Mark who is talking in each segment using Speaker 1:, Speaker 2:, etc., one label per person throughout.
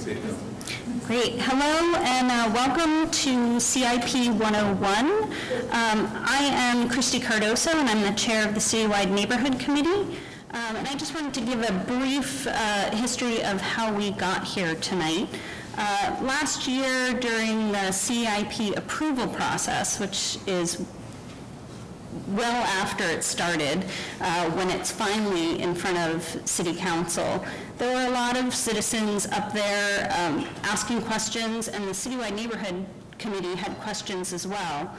Speaker 1: Great. Hello and uh, welcome to CIP 101. Um, I am Christy Cardoso and I'm the chair of the Citywide Neighborhood Committee. Um, and I just wanted to give a brief uh, history of how we got here tonight. Uh, last year during the CIP approval process, which is well after it started, uh, when it's finally in front of City Council. There were a lot of citizens up there um, asking questions, and the Citywide Neighborhood Committee had questions as well.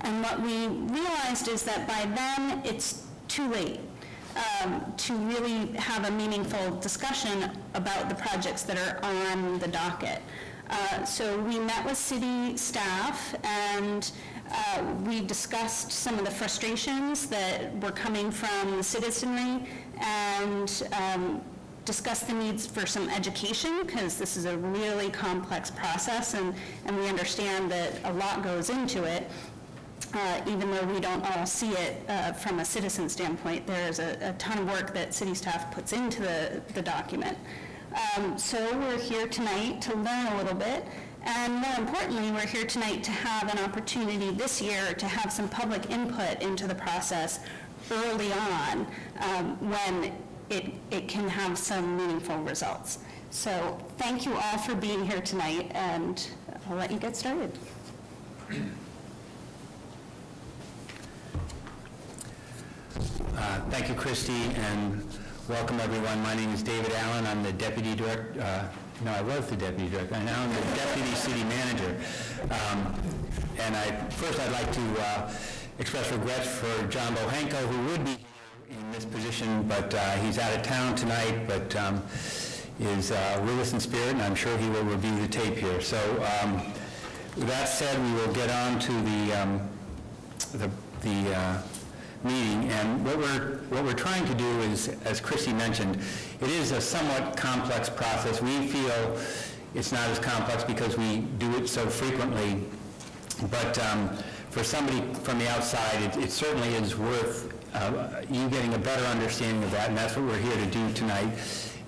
Speaker 1: And what we realized is that by then, it's too late um, to really have a meaningful discussion about the projects that are on the docket. Uh, so we met with city staff and uh, we discussed some of the frustrations that were coming from the citizenry and um, discussed the needs for some education because this is a really complex process and, and we understand that a lot goes into it. Uh, even though we don't all see it uh, from a citizen standpoint, there is a, a, ton of work that city staff puts into the, the document. Um, so we're here tonight to learn a little bit and more importantly, we're here tonight to have an opportunity this year to have some public input into the process early on um, when it, it can have some meaningful results. So thank you all for being here tonight, and I'll let you get started.
Speaker 2: Uh, thank you, Christy, and welcome everyone. My name is David Allen. I'm the Deputy Director, uh, no, I was the deputy director. I now I'm the deputy city manager. Um, and I, first I'd like to uh, express regrets for John Bohenko, who would be this position, but uh, he's out of town tonight, but um, is uh, with us in spirit, and I'm sure he will review the tape here. So um, with that said, we will get on to the, um, the, the uh, meeting. And what we're, what we're trying to do is, as Chrissy mentioned, it is a somewhat complex process. We feel it's not as complex because we do it so frequently. But um, for somebody from the outside, it, it certainly is worth uh, you getting a better understanding of that, and that's what we're here to do tonight.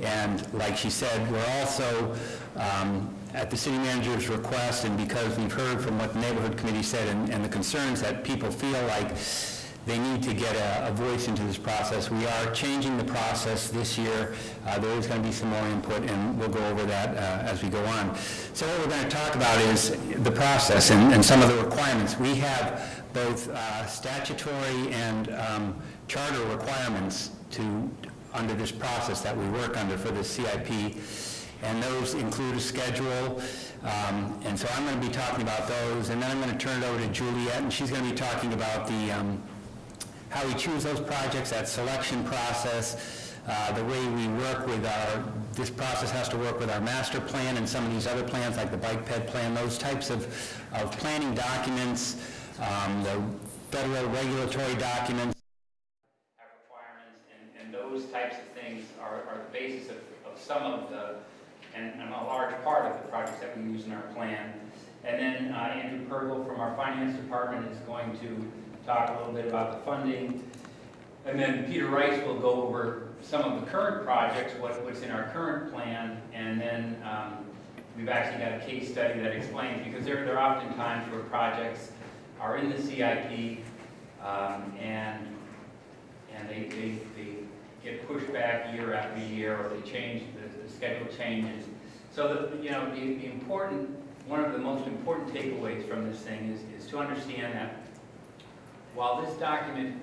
Speaker 2: And like she said, we're also, um, at the city manager's request, and because we've heard from what the neighborhood committee said and, and the concerns that people feel like they need to get a, a, voice into this process. We are changing the process this year. Uh, there is going to be some more input, and we'll go over that uh, as we go on. So what we're going to talk about is the process and, and some of the requirements. We have both uh, statutory and um, charter requirements to under this process that we work under for the CIP, and those include a schedule, um, and so I'm going to be talking about those, and then I'm going to turn it over to Juliet, and she's going to be talking about the um, how we choose those projects, that selection process, uh, the way we work with our, this process has to work with our master plan and some of these other plans like the bike ped plan, those types of, of planning documents, um, the federal regulatory documents,
Speaker 3: requirements, and, and those types of things are, are the basis of, of some of the, and, and, a large part of the projects that we use in our plan. And then uh, Andrew Pergel from our finance department is going to talk a little bit about the funding. And then Peter Rice will go over some of the current projects, what, what's in our current plan, and then um, we've actually got a case study that explains, because there, there are often times where projects are in the CIP um, and, and they, they, they get pushed back year after year or they change, the, the schedule changes. So the, you know, the, the important, one of the most important takeaways from this thing is, is to understand that while this document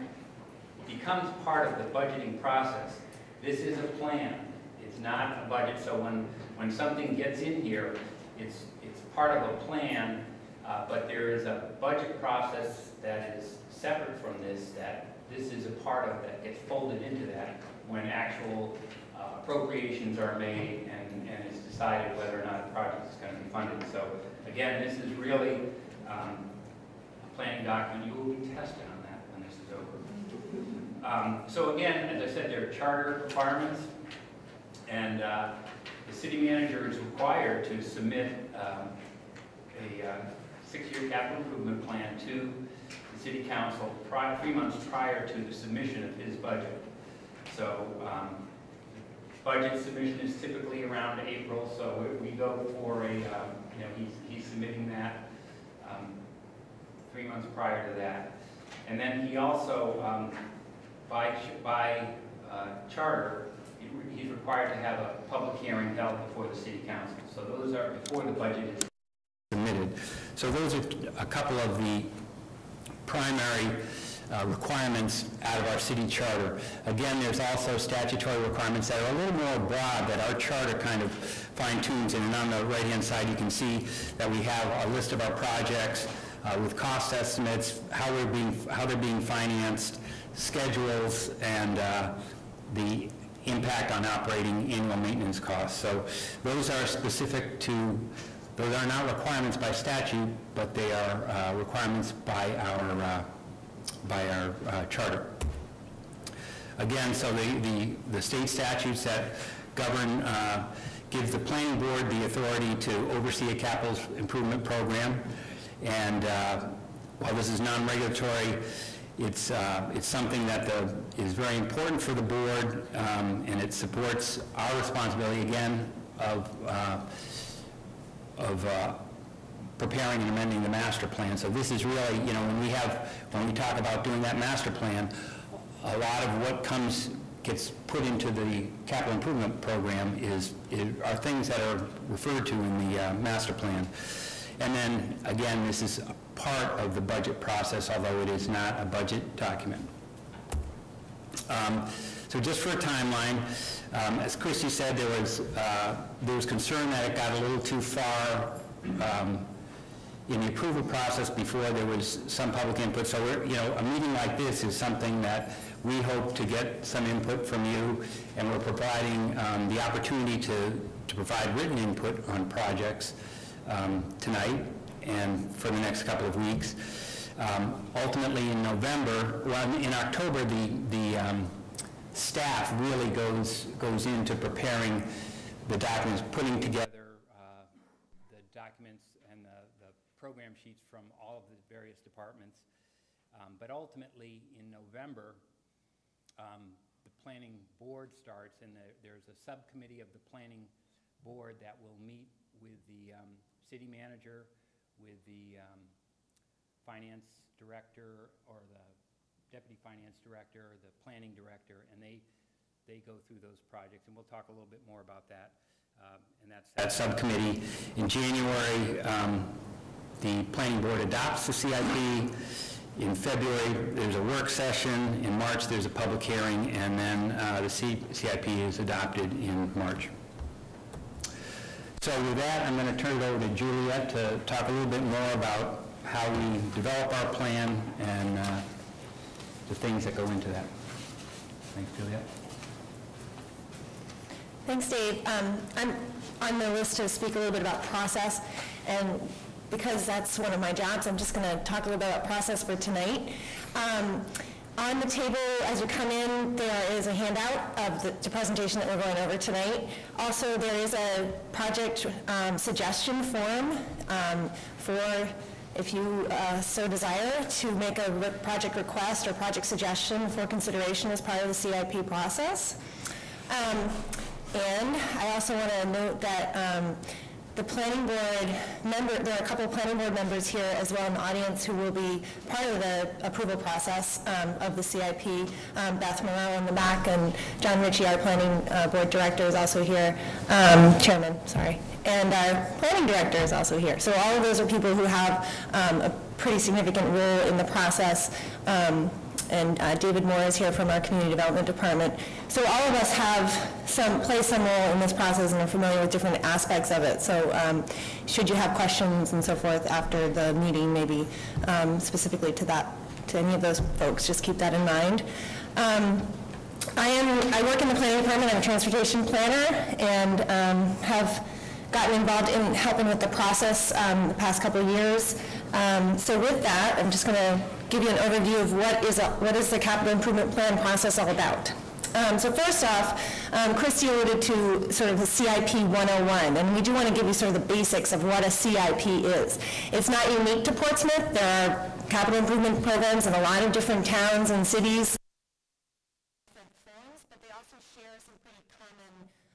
Speaker 3: becomes part of the budgeting process, this is a plan. It's not a budget, so when, when something gets in here, it's, it's part of a plan, uh, but there is a budget process that is separate from this, that this is a part of that gets folded into that when actual uh, appropriations are made and, and it's decided whether or not a project is going to be funded. So again, this is really um, planning document. You will be tested on that when this is over. Um, so again, as I said, there are charter requirements, and uh, the city manager is required to submit um, a uh, six-year capital improvement plan to the city council three months prior to the submission of his budget. So um, Budget submission is typically around April, so we- go for a, um, you know, he's, he's submitting that um, three months prior to that. And then he also, um, by, by uh, charter, he's required to have a public hearing held before the city council. So those are before the budget is
Speaker 2: submitted. So those are a couple of the primary uh, requirements out of our city charter. Again, there's also statutory requirements that are a little more broad that our charter kind of fine tunes. And on the right-hand side, you can see that we have a list of our projects uh, with cost estimates, how we're being, how they're being financed, schedules, and uh, the impact on operating annual maintenance costs. So those are specific to, those are not requirements by statute, but they are uh, requirements by our, uh, by our uh, charter. Again, so the, the, the state statutes that govern, uh, give the planning board the authority to oversee a capital improvement program. And uh, while this is non-regulatory, it's, uh, it's something that the, is very important for the board, um, and it supports our responsibility, again, of, uh, of uh, preparing and amending the master plan. So this is really, you know, when we have, when we talk about doing that master plan, a lot of what comes, gets put into the capital improvement program is, is- are things that are referred to in the uh, master plan. And then, again, this is part of the budget process, although it is not a budget document. Um, So just for a timeline, um, as Christie said, there was, uh, there was concern that it got a little too far um, in the approval process before there was some public input. So we're, you know, a meeting like this is something that we hope to get some input from you, and we're providing um, the opportunity to, to provide written input on projects um, tonight and for the next couple of weeks. Um, Ultimately, in November, well, in October, the, the um, staff really goes, goes into preparing the documents, putting together uh, the documents and the, the program sheets from all of the various departments. Um, But ultimately, in November, um, the planning board starts, and there- there's a subcommittee of the planning board that will meet with the um, city manager, with the um, finance director, or the deputy finance director, the planning director, and they, they go through those projects, and we'll talk a little bit more about that. Um, And that's that subcommittee. In January, um, the planning board adopts the CIP. In February, there's a work session. In March, there's a public hearing, and then uh, the C- CIP is adopted in March. So with that, I'm going to turn it over to Juliet to talk a little bit more about how we develop our plan and uh, the things that go into that. Thanks, Juliet.
Speaker 4: Thanks, Dave. Um, I'm on the list to speak a little bit about process, and because that's one of my jobs, I'm just going to talk a little bit about process for tonight. Um, On the table, as you come in, there is a handout of the the presentation that we're going over tonight. Also, there is a project um, suggestion form um, for, if you uh, so desire, to make a re- project request or project suggestion for consideration as part of the CIP process. Um, And I also want to note that um, the planning board member, there are a couple of planning board members here as well in the audience who will be part of the approval process um, of the CIP. Um, Beth Morrell in the back and John Ricci, our planning uh, board director, is also here, um, chairman, sorry. And our planning director is also here. So all of those are people who have um, a pretty significant role in the process. And uh, David Moore is here from our Community Development Department. So all of us have some, play some role in this process and are familiar with different aspects of it. So um, should you have questions and so forth after the meeting, maybe um, specifically to that, to any of those folks, just keep that in mind. Um, I am, I work in the planning department, I'm a transportation planner, and um, have gotten involved in helping with the process um, the past couple years. Um, So with that, I'm just going to give you an overview of what is, a- what is the capital improvement plan process all about. Um, So first off, um, Christie alluded to sort of the CIP 101, and we do want to give you sort of the basics of what a CIP is. It's not unique to Portsmouth, there are capital improvement programs in a lot of different towns and cities but they also share some pretty common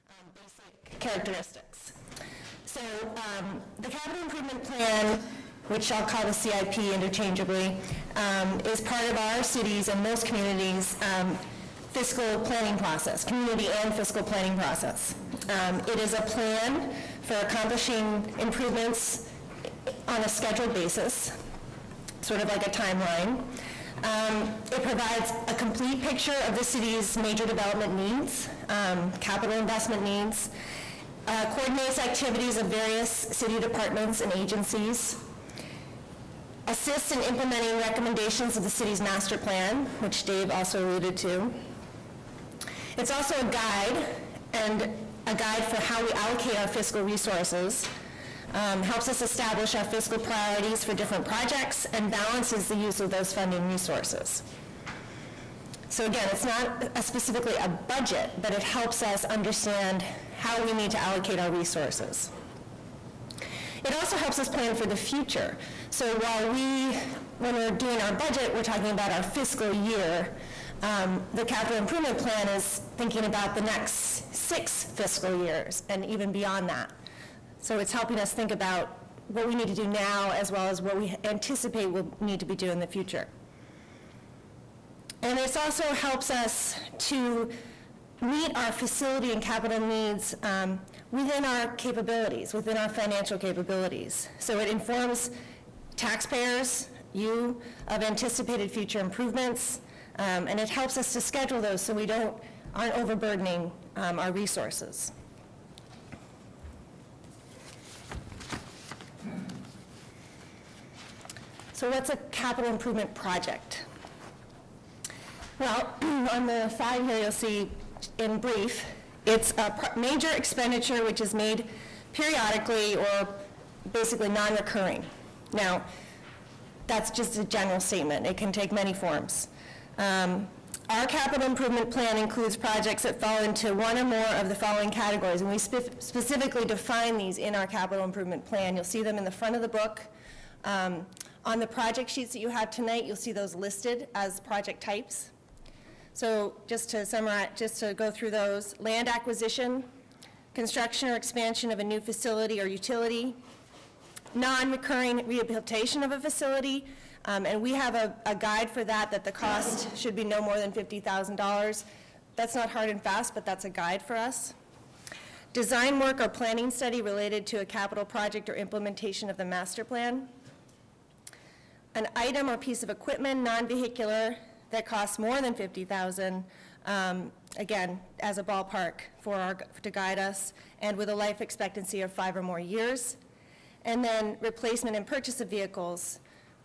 Speaker 4: um, basic characteristics. So um, the capital improvement plan, which I'll call the CIP interchangeably, um, is part of our cities and most communities' um, fiscal planning process, community and fiscal planning process. Um, It is a plan for accomplishing improvements on a scheduled basis, sort of like a timeline. Um, It provides a complete picture of the city's major development needs, um, capital investment needs, uh, coordinates activities of various city departments and agencies, assists in implementing recommendations of the city's master plan, which Dave also alluded to. It's also a guide, and a guide for how we allocate our fiscal resources, um, helps us establish our fiscal priorities for different projects, and balances the use of those funding resources. So again, it's not a- specifically a budget, but it helps us understand how we need to allocate our resources. It also helps us plan for the future. So while we, when we're doing our budget, we're talking about our fiscal year, um, the capital improvement plan is thinking about the next six fiscal years and even beyond that. So it's helping us think about what we need to do now as well as what we anticipate we'll need to be doing in the future. And this also helps us to meet our facility and capital needs um, within our capabilities, within our financial capabilities. So it informs taxpayers, you, of anticipated future improvements, um, and it helps us to schedule those so we don't, aren't overburdening um, our resources. So what's a capital improvement project? Well, on the side here, you'll see in brief, it's a major expenditure which is made periodically or basically non-recurring. Now, that's just a general statement. It can take many forms. Um, Our capital improvement plan includes projects that fall into one or more of the following categories, and we spe- specifically define these in our capital improvement plan. You'll see them in the front of the book. Um, On the project sheets that you have tonight, you'll see those listed as project types. So just to summarize, just to go through those, land acquisition, construction or expansion of a new facility or utility, non-recurring rehabilitation of a facility, um, and we have a, a guide for that, that the cost should be no more than $50,000. That's not hard and fast, but that's a guide for us. Design work or planning study related to a capital project or implementation of the master plan. An item or piece of equipment, non-vehicular, that costs more than 50,000, um, again, as a ballpark for our, to guide us, and with a life expectancy of five or more years. And then replacement and purchase of vehicles,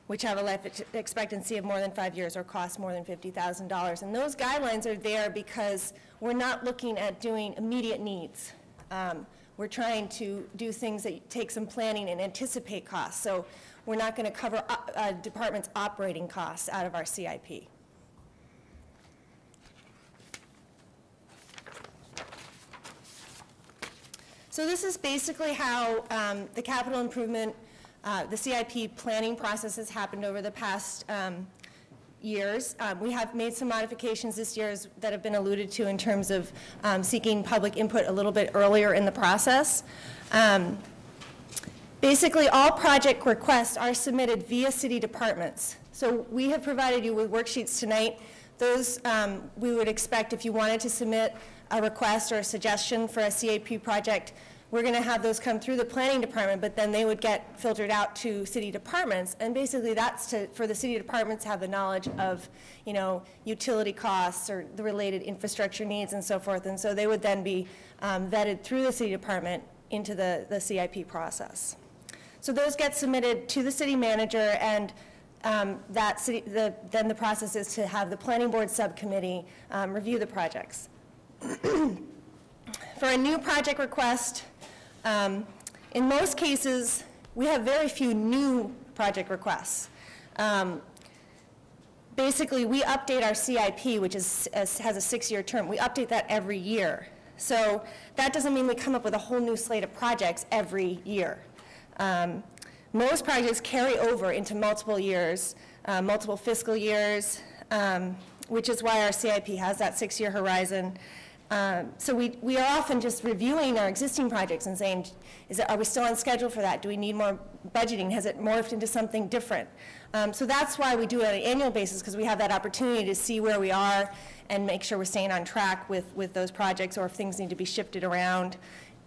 Speaker 4: which have a life ex- expectancy of more than five years or cost more than $50,000. And those guidelines are there because we're not looking at doing immediate needs. Um, We're trying to do things that take some planning and anticipate costs. So we're not going to cover uh, department's operating costs out of our CIP. So this is basically how um, the capital improvement, uh, the CIP planning process has happened over the past um, years. Um, We have made some modifications this year that have been alluded to in terms of um, seeking public input a little bit earlier in the process. Um, Basically, all project requests are submitted via city departments. So we have provided you with worksheets tonight. Those, um, we would expect if you wanted to submit a request or a suggestion for a CAP project, we're going to have those come through the planning department, but then they would get filtered out to city departments. And basically, that's to, for the city departments to have the knowledge of, you know, utility costs or the related infrastructure needs and so forth. And so they would then be um, vetted through the city department into the, the CIP process. So those get submitted to the city manager, and um, that city, the, then the process is to have the planning board subcommittee um, review the projects. For a new project request, um, in most cases, we have very few new project requests. Um, Basically, we update our CIP, which is, has a six-year term, we update that every year. So that doesn't mean we come up with a whole new slate of projects every year. Um, Most projects carry over into multiple years, uh, multiple fiscal years, um, which is why our CIP has that six-year horizon. Um, So we, we are often just reviewing our existing projects and saying, is it, are we still on schedule for that? Do we need more budgeting? Has it morphed into something different? Um, So that's why we do it on an annual basis, because we have that opportunity to see where we are and make sure we're staying on track with, with those projects, or if things need to be shifted around,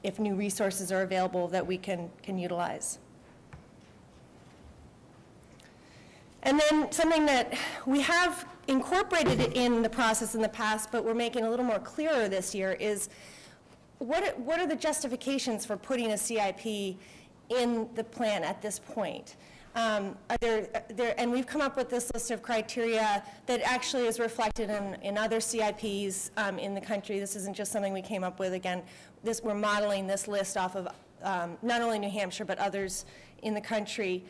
Speaker 4: if new resources are available that we can, can utilize. And then something that we have incorporated in the process in the past, but we're making a little more clearer this year, is what are, what are the justifications for putting a CIP in the plan at this point? Um, there, there, and we've come up with this list of criteria that actually is reflected in, in other CIPs um, in the country. This isn't just something we came up with. Again, this, we're modeling this list off of um, not only New Hampshire, but others in the country.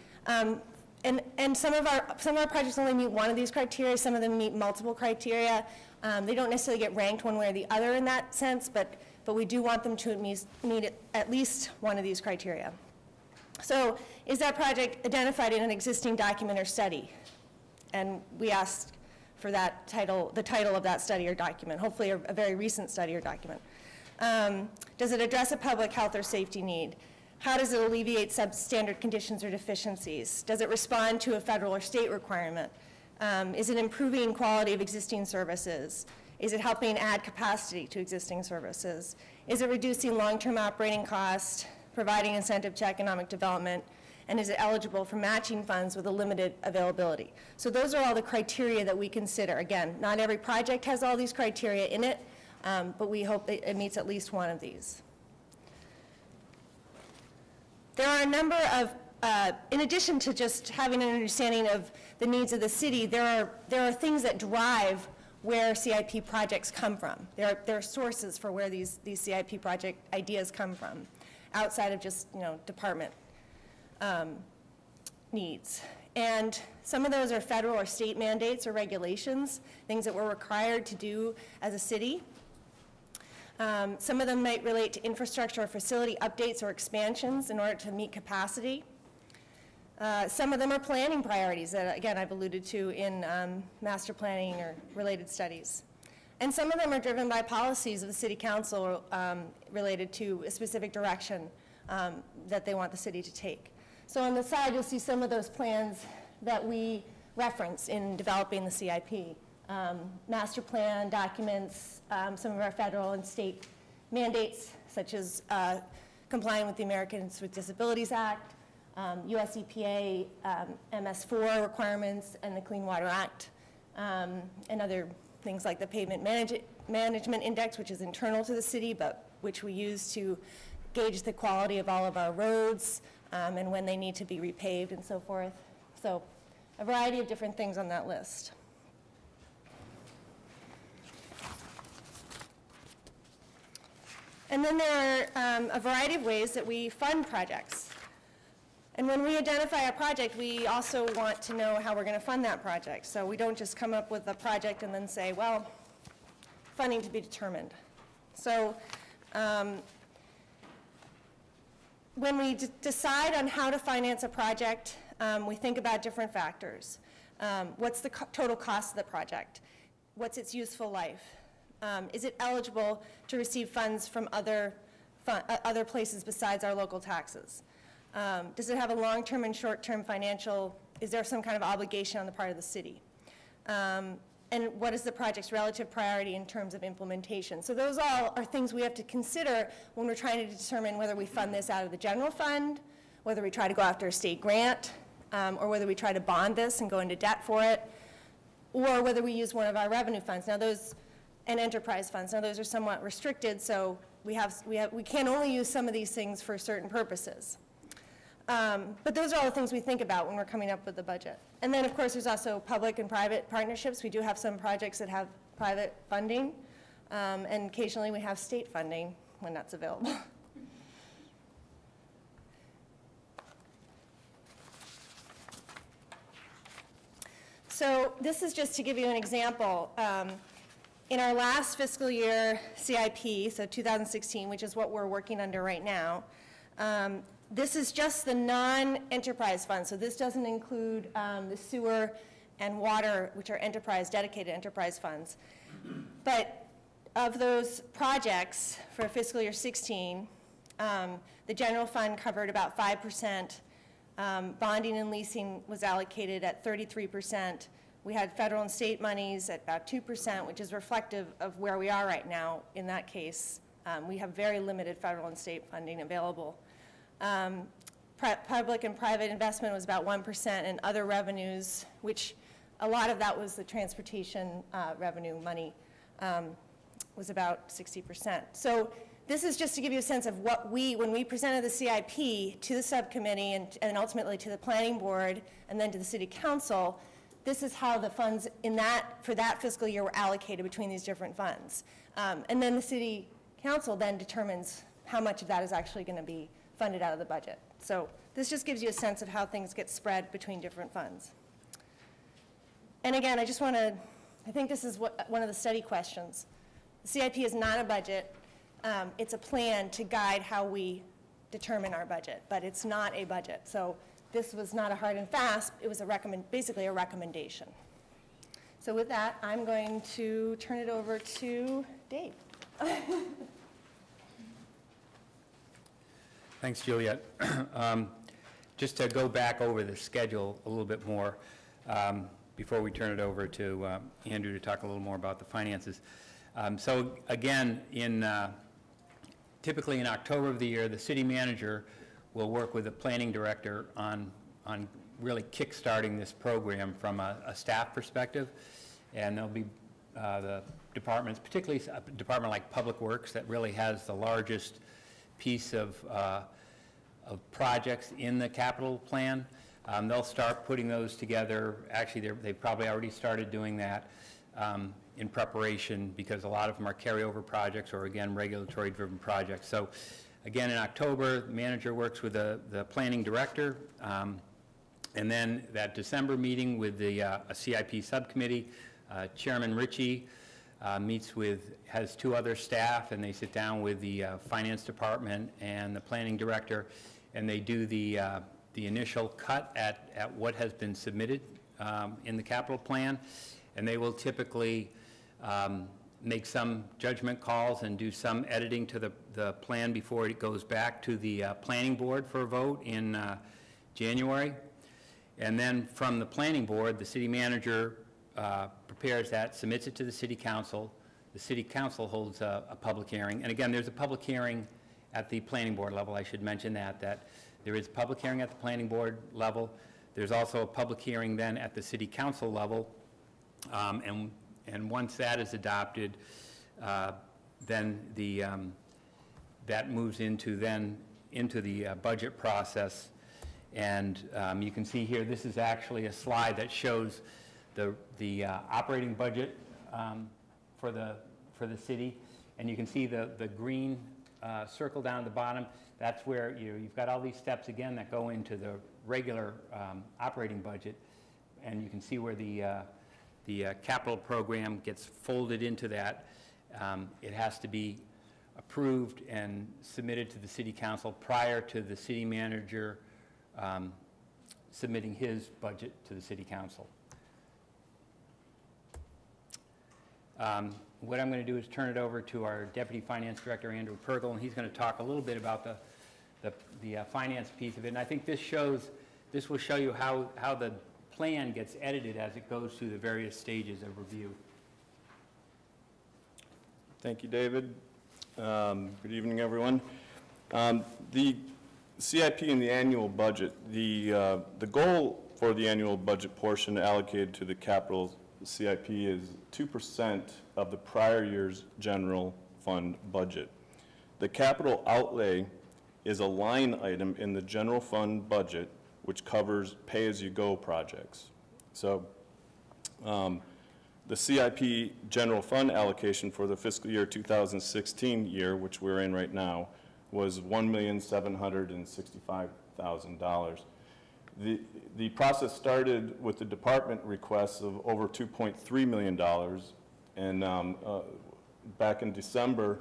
Speaker 4: And, and some of our, some of our projects only meet one of these criteria, some of them meet multiple criteria. Um, They don't necessarily get ranked one way or the other in that sense, but, but we do want them to meet, at least one of these criteria. So is that project identified in an existing document or study? And we asked for that title, the title of that study or document, hopefully a, a very recent study or document. Um, Does it address a public health or safety need? How does it alleviate substandard conditions or deficiencies? Does it respond to a federal or state requirement? Um, Is it improving quality of existing services? Is it helping add capacity to existing services? Is it reducing long-term operating costs, providing incentive to economic development? And is it eligible for matching funds with a limited availability? So those are all the criteria that we consider. Again, not every project has all these criteria in it, um, but we hope that it meets at least one of these. There are a number of, uh, in addition to just having an understanding of the needs of the city, there are, there are things that drive where CIP projects come from. There are, there are sources for where these, these CIP project ideas come from, outside of just, you know, department um, needs. And some of those are federal or state mandates or regulations, things that we're required to do as a city. Um, Some of them might relate to infrastructure or facility updates or expansions in order to meet capacity. Uh, Some of them are planning priorities that, again, I've alluded to in um, master planning or related studies. And some of them are driven by policies of the city council um, related to a specific direction um, that they want the city to take. So on the side, you'll see some of those plans that we reference in developing the CIP um, master plan documents, um, some of our federal and state mandates, such as uh, complying with the Americans with Disabilities Act, um, US EPA um, MS4 requirements, and the Clean Water Act, um, and other things like the Pavement Manage Management Index, which is internal to the city, but which we use to gauge the quality of all of our roads um, and when they need to be repaved and so forth. So a variety of different things on that list. And then there are um, a variety of ways that we fund projects. And when we identify a project, we also want to know how we're going to fund that project. So we don't just come up with a project and then say, well, funding to be determined. So um, when we decide on how to finance a project, um, we think about different factors. Um, what's the co total cost of the project? What's its useful life? Um, Is it eligible to receive funds from other, uh, other places besides our local taxes? Um, Does it have a long-term and short-term financial, is there some kind of obligation on the part of the city? Um, And what is the project's relative priority in terms of implementation? So those all are things we have to consider when we're trying to determine whether we fund this out of the general fund, whether we try to go after a state grant, um, or whether we try to bond this and go into debt for it, or whether we use one of our revenue funds. Now, those and enterprise funds. Now, those are somewhat restricted, so we have, we have, we can only use some of these things for certain purposes. Um, But those are all the things we think about when we're coming up with the budget. And then, of course, there's also public and private partnerships. We do have some projects that have private funding, um, and occasionally we have state funding when that's available. So this is just to give you an example. Um, in our last fiscal year CIP, so 2016, which is what we're working under right now, um, this is just the non-enterprise fund. So this doesn't include um, the sewer and water, which are enterprise, dedicated enterprise funds. But of those projects for fiscal year 16, um, the general fund covered about 5%. Um, Bonding and leasing was allocated at 33%. We had federal and state monies at about 2%, which is reflective of where we are right now in that case. Um, We have very limited federal and state funding available. Um, Public and private investment was about 1%, and other revenues, which a lot of that was the transportation uh, revenue money, um, was about 60%. So this is just to give you a sense of what we, when we presented the CIP to the subcommittee and and ultimately to the planning board and then to the city council, this is how the funds in that, for that fiscal year were allocated between these different funds. Um, And then the city council then determines how much of that is actually going to be funded out of the budget. So this just gives you a sense of how things get spread between different funds. And again, I just want to, I think this is what, one of the study questions. The CIP is not a budget. Um, It's a plan to guide how we determine our budget, but it's not a budget. So this was not a hard and fast, it was a recommend, basically a recommendation. So with that, I'm going to turn it over to Dave.
Speaker 2: Thanks, Juliet. Um, Just to go back over the schedule a little bit more, um, before we turn it over to uh, Andrew to talk a little more about the finances. Um, So again, in, uh, typically in October of the year, the city manager will work with the planning director on, on really kickstarting this program from a, a staff perspective. And there'll be uh, the departments, particularly a department like Public Works, that really has the largest piece of, uh, of projects in the capital plan. Um, They'll start putting those together. Actually, they've probably already started doing that um, in preparation because a lot of them are carryover projects or, again, regulatory-driven projects. So, again, in October, the manager works with the the planning director. um, And then that December meeting with the uh, CIP subcommittee, uh, Chairman Ricci uh, meets with, has two other staff, and they sit down with the uh, finance department and the planning director, and they do the, uh, the initial cut at, at what has been submitted um, in the capital plan. And they will typically um, make some judgment calls and do some editing to the, the plan before it goes back to the uh, planning board for a vote in uh, January. And then from the planning board, the city manager uh, prepares that, submits it to the city council. The city council holds a, a public hearing. And again, there's a public hearing at the planning board level, I should mention that, that there is a public hearing at the planning board level. There's also a public hearing then at the city council level. Um, And, and once that is adopted, uh, then the, um, that moves into then, into the uh, budget process. And um, you can see here, this is actually a slide that shows the, the uh, operating budget um, for the, for the city. And you can see the, the green uh, circle down at the bottom. That's where you, you've got all these steps again that go into the regular um, operating budget. And you can see where the, uh, the uh, capital program gets folded into that. Um, It has to be approved and submitted to the city council prior to the city manager um, submitting his budget to the city council. Um, What I'm going to do is turn it over to our Deputy Finance Director, Andrew Pergel, and he's going to talk a little bit about the, the, the uh, finance piece of it. And I think this shows, this will show you how, how the plan gets edited as it goes through the various stages of review.
Speaker 5: Thank you, David. Um, Good evening, everyone. Um, The CIP and the annual budget, the, uh, the goal for the annual budget portion allocated to the capital CIP is 2% of the prior year's general fund budget. The capital outlay is a line item in the general fund budget which covers pay-as-you-go projects. So um, the CIP general fund allocation for the fiscal year 2016 year, which we're in right now, was $1,765,000. The, the process started with the department requests of over $2.3 million, and um, uh, back in December,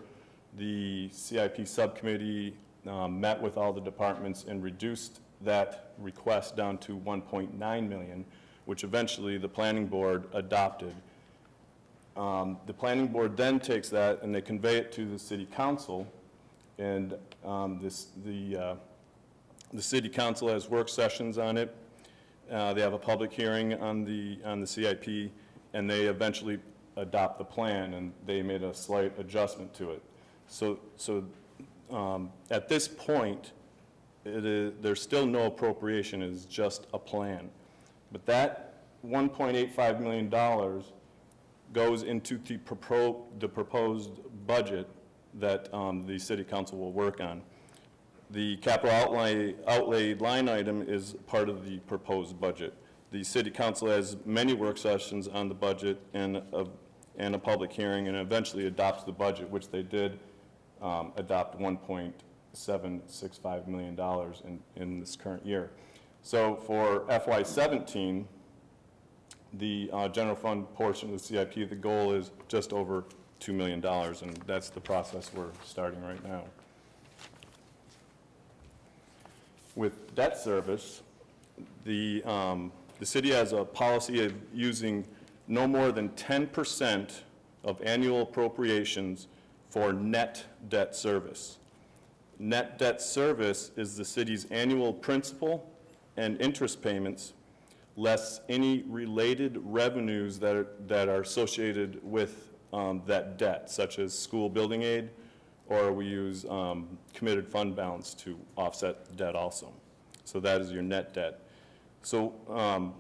Speaker 5: the CIP subcommittee um, met with all the departments and reduced that request down to 1.9 million, which eventually the planning board adopted. Um, The planning board then takes that and they convey it to the city council, and um, this, the, uh, the city council has work sessions on it. Uh, They have a public hearing on the, on the CIP, and they eventually adopt the plan, and they made a slight adjustment to it. So, so um, at this point, there's still no appropriation, it is just a plan. But that $1.85 million goes into the propo- the proposed budget that um, the city council will work on. The capital outlay, outlay line item is part of the proposed budget. The city council has many work sessions on the budget and a, and a public hearing, and eventually adopts the budget, which they did um, adopt $1.765 million in, in this current year. So for FY '17, the uh, general fund portion of the CIP, the goal is just over $2 million, and that's the process we're starting right now. With debt service, the, um, the city has a policy of using no more than 10% of annual appropriations for net debt service. Net debt service is the city's annual principal and interest payments less any related revenues that are, that are associated with um, that debt, such as school building aid, or we use um, committed fund balance to offset debt also. So that is your net debt. So um,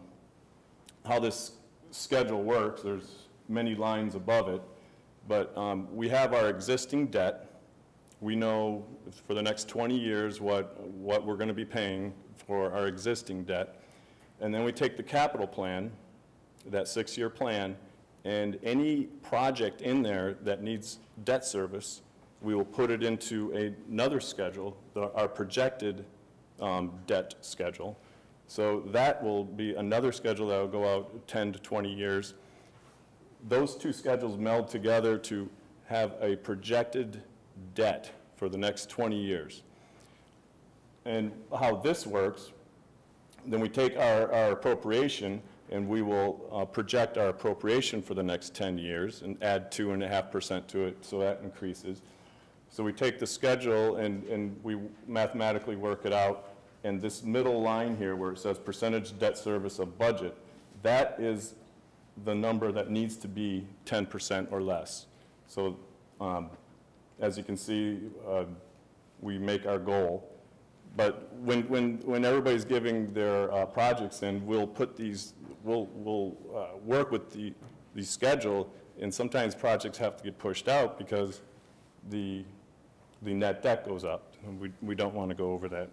Speaker 5: how this schedule works, there's many lines above it, but um, we have our existing debt. We know for the next 20 years what, what we're going to be paying for our existing debt. And then we take the capital plan, that six-year plan, and any project in there that needs debt service, we will put it into another schedule, the- our projected um, debt schedule. So that will be another schedule that will go out 10 to 20 years. Those two schedules meld together to have a projected debt for the next 20 years. And how this works, then we take our, our appropriation and we will uh, project our appropriation for the next 10 years and add 2.5% to it, so that increases. So we take the schedule and, and we mathematically work it out, and this middle line here where it says percentage debt service of budget, that is the number that needs to be 10% or less. So um, as you can see, uh, we make our goal. But when, when, when everybody's giving their uh, projects in, we'll put these, we'll, we'll uh, work with the, the schedule, and sometimes projects have to get pushed out because the, the net debt goes up, and we, we don't want to go over that.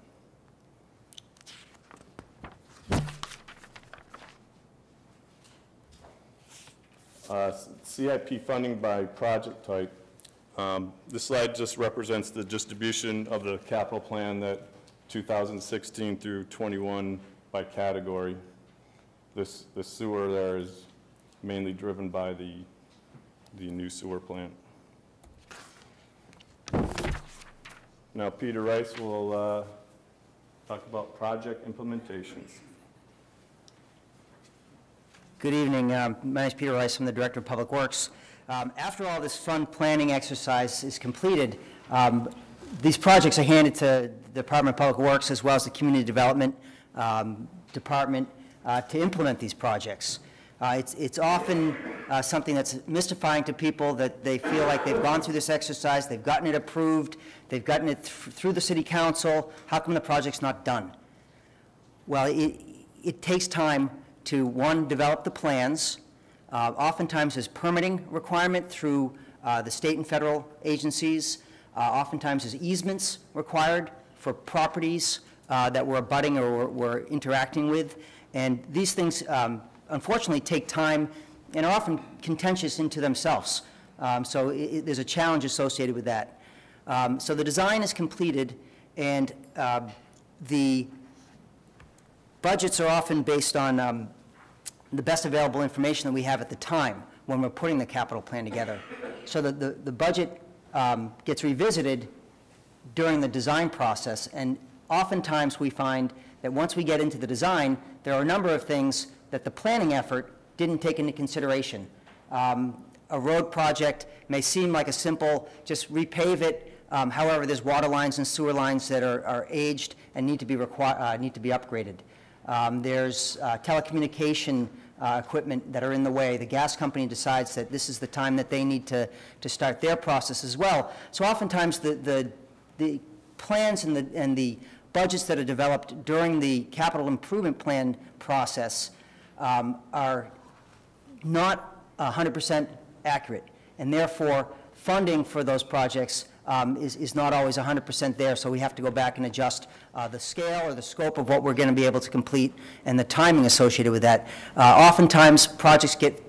Speaker 5: Uh, CIP funding by project type. Um, This slide just represents the distribution of the capital plan that 2016 through 21 by category. This, the sewer there is mainly driven by the, the new sewer plant. Now Peter Rice will uh, talk about project implementations.
Speaker 6: Good evening. Um, My name is Peter Rice. I'm the Director of Public Works. Um, After all this fund planning exercise is completed, um, these projects are handed to the Department of Public Works as well as the Community Development um, Department uh, to implement these projects. Uh, It's it's often uh, something that's mystifying to people that they feel like they've gone through this exercise, they've gotten it approved, they've gotten it th- through the city council, how come the project's not done? Well, it, it takes time to, one, develop the plans. Uh, Oftentimes, there's permitting requirement through uh, the state and federal agencies. Uh, Oftentimes, there's easements required for properties uh, that we're abutting or we're- we're interacting with. And these things, um, unfortunately, take time and are often contentious into themselves. Um, So i- i- there's a challenge associated with that. Um, So the design is completed, and uh, the budgets are often based on um, the best available information that we have at the time when we're putting the capital plan together. So that the, the budget um, gets revisited during the design process, and oftentimes we find that once we get into the design, there are a number of things that the planning effort didn't take into consideration. Um, a road project may seem like a simple, just repave it. Um, However, there's water lines and sewer lines that are are aged and need to be uh, need to be upgraded. Um, There's uh, telecommunication uh, equipment that are in the way. The gas company decides that this is the time that they need to to start their process as well. So oftentimes, the the the plans and the and the budgets that are developed during the capital improvement plan process um, are not 100% accurate, and therefore, funding for those projects um, is is not always 100% there, so we have to go back and adjust uh, the scale or the scope of what we're going to be able to complete and the timing associated with that. Uh, Oftentimes, projects get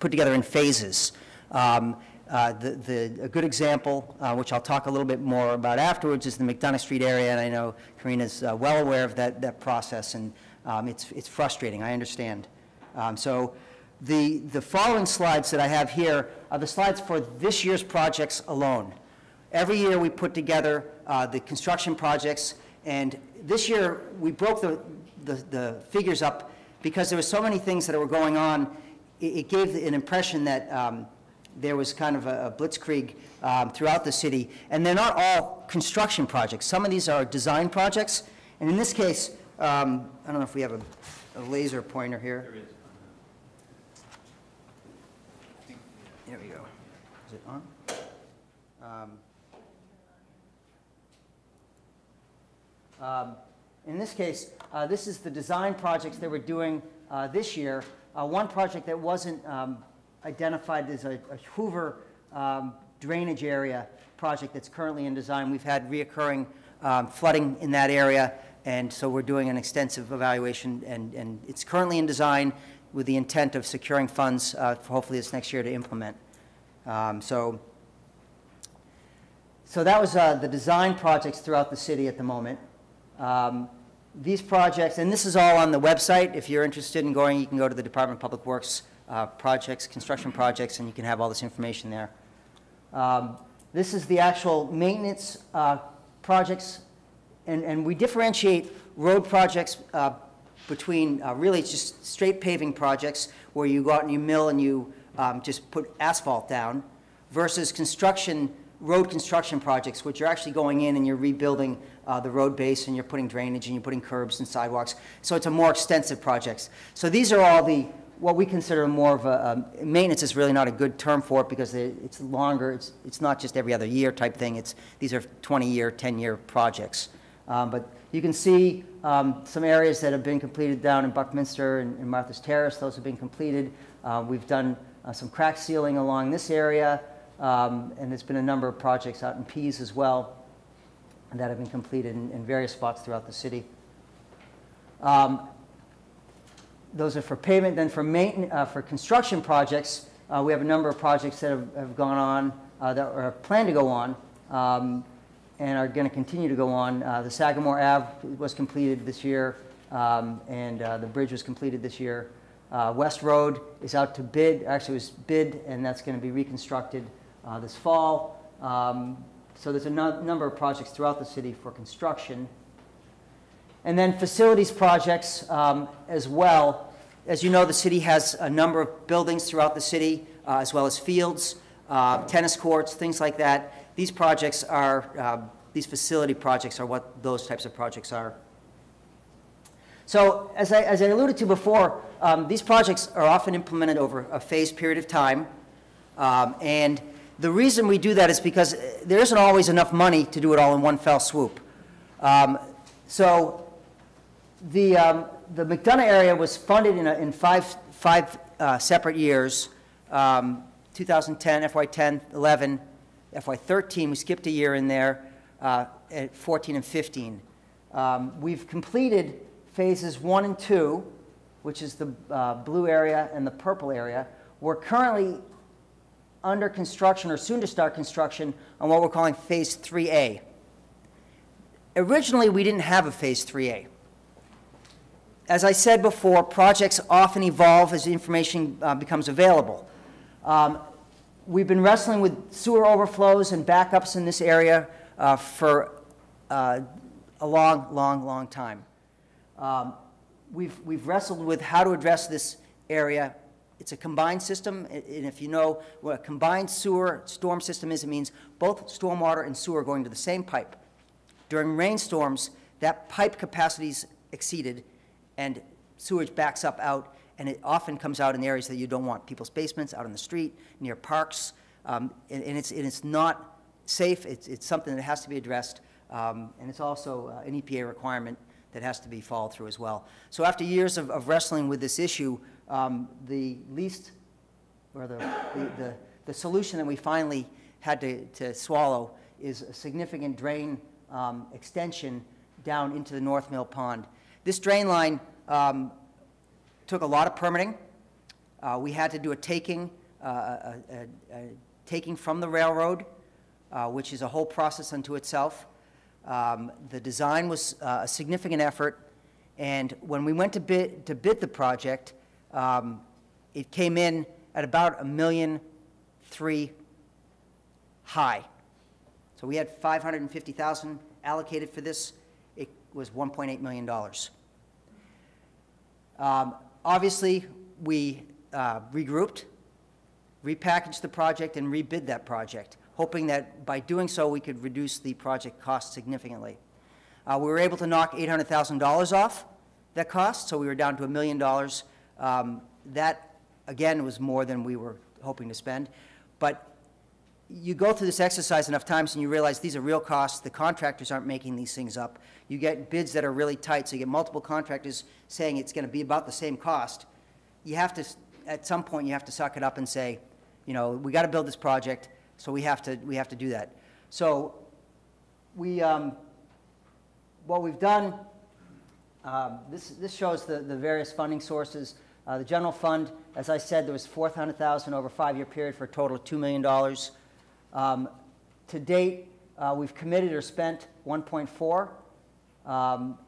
Speaker 6: put together in phases. Um, uh, The, the, a good example, uh, which I'll talk a little bit more about afterwards, is the McDonough Street area, and I know Karina's uh, well aware of that, that process, and um, it's, it's frustrating, I understand. Um, So the, the following slides that I have here are the slides for this year's projects alone. Every year, we put together uh, the construction projects, and this year, we broke the, the, the figures up because there were so many things that were going on, it, it gave an impression that um, there was kind of a a blitzkrieg um, throughout the city, and they're not all construction projects. Some of these are design projects, and in this case, um, I don't know if we have a a laser pointer here. There is. There we go. Is it on? Um, In this case, uh, this is the design projects that we're doing uh, this year. Uh, One project that wasn't um, identified is a a Hoover um, drainage area project that's currently in design. We've had reoccurring um, flooding in that area, and so we're doing an extensive evaluation, and and it's currently in design with the intent of securing funds uh, for hopefully this next year to implement. Um, So so that was uh, the design projects throughout the city at the moment. Um, These projects, and this is all on the website. If you're interested in going, you can go to the Department of Public Works uh, projects, construction projects, and you can have all this information there. Um, This is the actual maintenance uh, projects, and, and we differentiate road projects uh, between, uh, really, just straight paving projects, where you go out and you mill and you um, just put asphalt down, versus construction, road construction projects, which you're actually going in and you're rebuilding uh, the road base, and you're putting drainage, and you're putting curbs and sidewalks. So it's a more extensive projects. So these are all the, what we consider more of a, um, maintenance is really not a good term for it, because it- it's longer, it's, it's not just every other year type thing, it's, these are 20-year, 10-year projects. Um, But you can see um, some areas that have been completed down in Buckminster and and Martha's Terrace, those have been completed. Uh, We've done uh, some crack sealing along this area, um, and there's been a number of projects out in Pease as well that have been completed in in various spots throughout the city. Um, Those are for payment, then for maintenance, for construction projects, uh, we have a number of projects that have have gone on, uh, that are planned to go on, um, and are going to continue to go on. Uh, The Sagamore Ave was completed this year, um, and uh, the bridge was completed this year. Uh, West Road is out to bid, actually was bid, and that's going to be reconstructed uh, this fall. Um, So there's a nu- number of projects throughout the city for construction. And then facilities projects um, as well. As you know, the city has a number of buildings throughout the city, uh, as well as fields, uh, tennis courts, things like that. These projects are, uh, these facility projects are what those types of projects are. So as I, as I alluded to before, um, these projects are often implemented over a phased period of time. Um, And the reason we do that is because uh, there isn't always enough money to do it all in one fell swoop. Um, So the, um, the McDonough area was funded in, a- in five, five uh, separate years, um, 2010, FY 10, 11, FY 13, we skipped a year in there, uh, at 14 and 15. Um, We've completed phases one and two, which is the uh, blue area and the purple area. We're currently under construction, or soon to start construction, on what we're calling Phase 3A. Originally, we didn't have a Phase 3A. As I said before, projects often evolve as information uh, becomes available. Um, We've been wrestling with sewer overflows and backups in this area uh, for uh, a long, long, long time. Um, We've we've wrestled with how to address this area it's a combined system, and if you know what a combined sewer storm system is, it means both stormwater and sewer going to the same pipe. During rainstorms, that pipe capacity is exceeded, and sewage backs up out, and it often comes out in areas that you don't want, people's basements, out on the street, near parks, um, and and it's, and it's not safe, it's, it's something that has to be addressed, um, and it's also uh, an EPA requirement that has to be followed through as well. So after years of of wrestling with this issue, um, the least, or the, the- the, the solution that we finally had to, to swallow is a significant drain um, extension down into the North Mill Pond. This drain line um, took a lot of permitting. Uh, We had to do a taking, uh, a, a- a taking from the railroad, uh, which is a whole process unto itself. Um, The design was uh, a significant effort, and when we went to bid, to bid the project, um, it came in at about a million three high. So we had 550,000 allocated for this. It was $1.8 million. Um, Obviously, we uh, regrouped, repackaged the project, and rebid that project, hoping that by doing so, we could reduce the project cost significantly. Uh, We were able to knock $800,000 off that cost, so we were down to a million dollars. Um, That, again, was more than we were hoping to spend. But you go through this exercise enough times and you realize these are real costs, the contractors aren't making these things up. You get bids that are really tight, so you get multiple contractors saying it's gonna be about the same cost. You have to, at some point, you have to suck it up and say, you know, we gotta build this project, so we have to, we have to do that. So, we, um, what we've done, um, this, this shows the, the various funding sources. Uh, the general fund, as I said, there was 400,000 over a five-year period for a total of $2 million. Um, To date, uh, we've committed or spent 1.4. Um,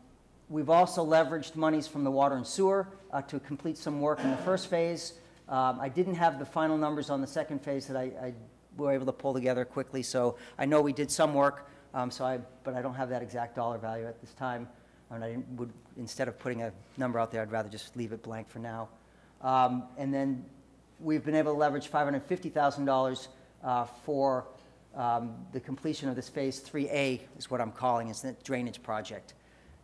Speaker 6: We've also leveraged monies from the water and sewer uh, to complete some work in the first phase. Um, I didn't have the final numbers on the second phase that I, I were able to pull together quickly, so I know we did some work, um, so I, but I don't have that exact dollar value at this time. I would, instead of putting a number out there, I'd rather just leave it blank for now. Um, And then we've been able to leverage $550,000 uh, for um, the completion of this Phase 3A, is what I'm calling, it's the drainage project.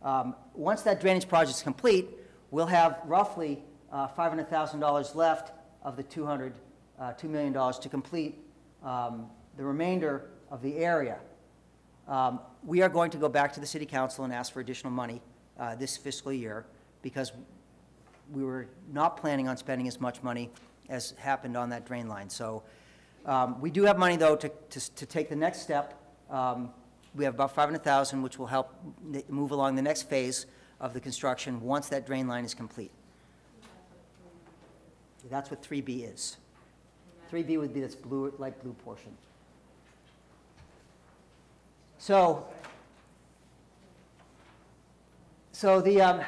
Speaker 6: Um, Once that drainage project is complete, we'll have roughly uh, $500,000 left of the 200, uh, $2 million to complete um, the remainder of the area. Um, We are going to go back to the city council and ask for additional money uh, this fiscal year because we were not planning on spending as much money as happened on that drain line. So um, we do have money, though, to, to, to take the next step. Um, We have about 500,000, which will help move along the next phase of the construction once that drain line is complete. That's what 3B is. 3B would be this blue, light blue portion. So, so the, um,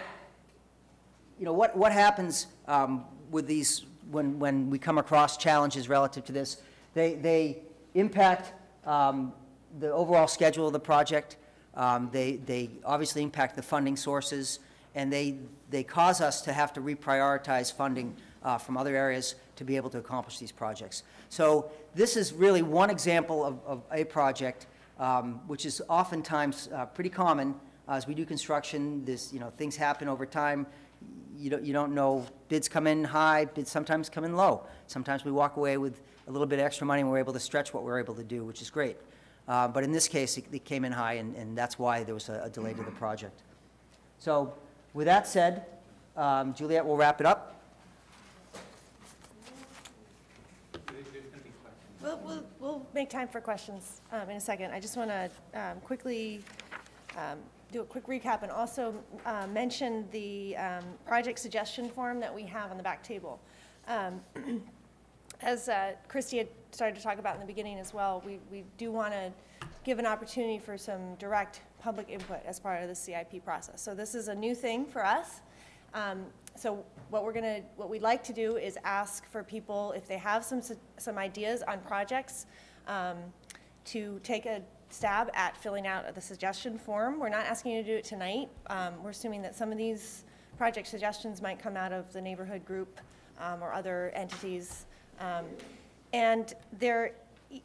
Speaker 6: you know, what, what happens um, with these, when, when we come across challenges relative to this? They, they impact um, the overall schedule of the project. Um, They, they obviously impact the funding sources, and they, they cause us to have to reprioritize funding uh, from other areas to be able to accomplish these projects. So this is really one example of, of a project, um, which is oftentimes uh, pretty common as we do construction. This, you know, things happen over time. You don't, you don't know, bids come in high, bids sometimes come in low. Sometimes we walk away with a little bit of extra money and we're able to stretch what we're able to do, which is great. Uh, But in this case, it it came in high, and, and that's why there was a a delay to the project. So with that said, um, Juliet will wrap it up.
Speaker 4: We'll, we'll, we'll make time for questions um, in a second. I just want to quickly um, do a quick recap and also uh, mention the um, project suggestion form that we have on the back table. Um, As uh, Christie had started to talk about in the beginning as well, we, we do want to give an opportunity for some direct public input as part of the CIP process. So this is a new thing for us. Um, So what we're gonna, what we'd like to do is ask for people, if they have some, some ideas on projects, um, to take a stab at filling out the suggestion form. We're not asking you to do it tonight. Um, We're assuming that some of these project suggestions might come out of the neighborhood group um, or other entities. Um, And there,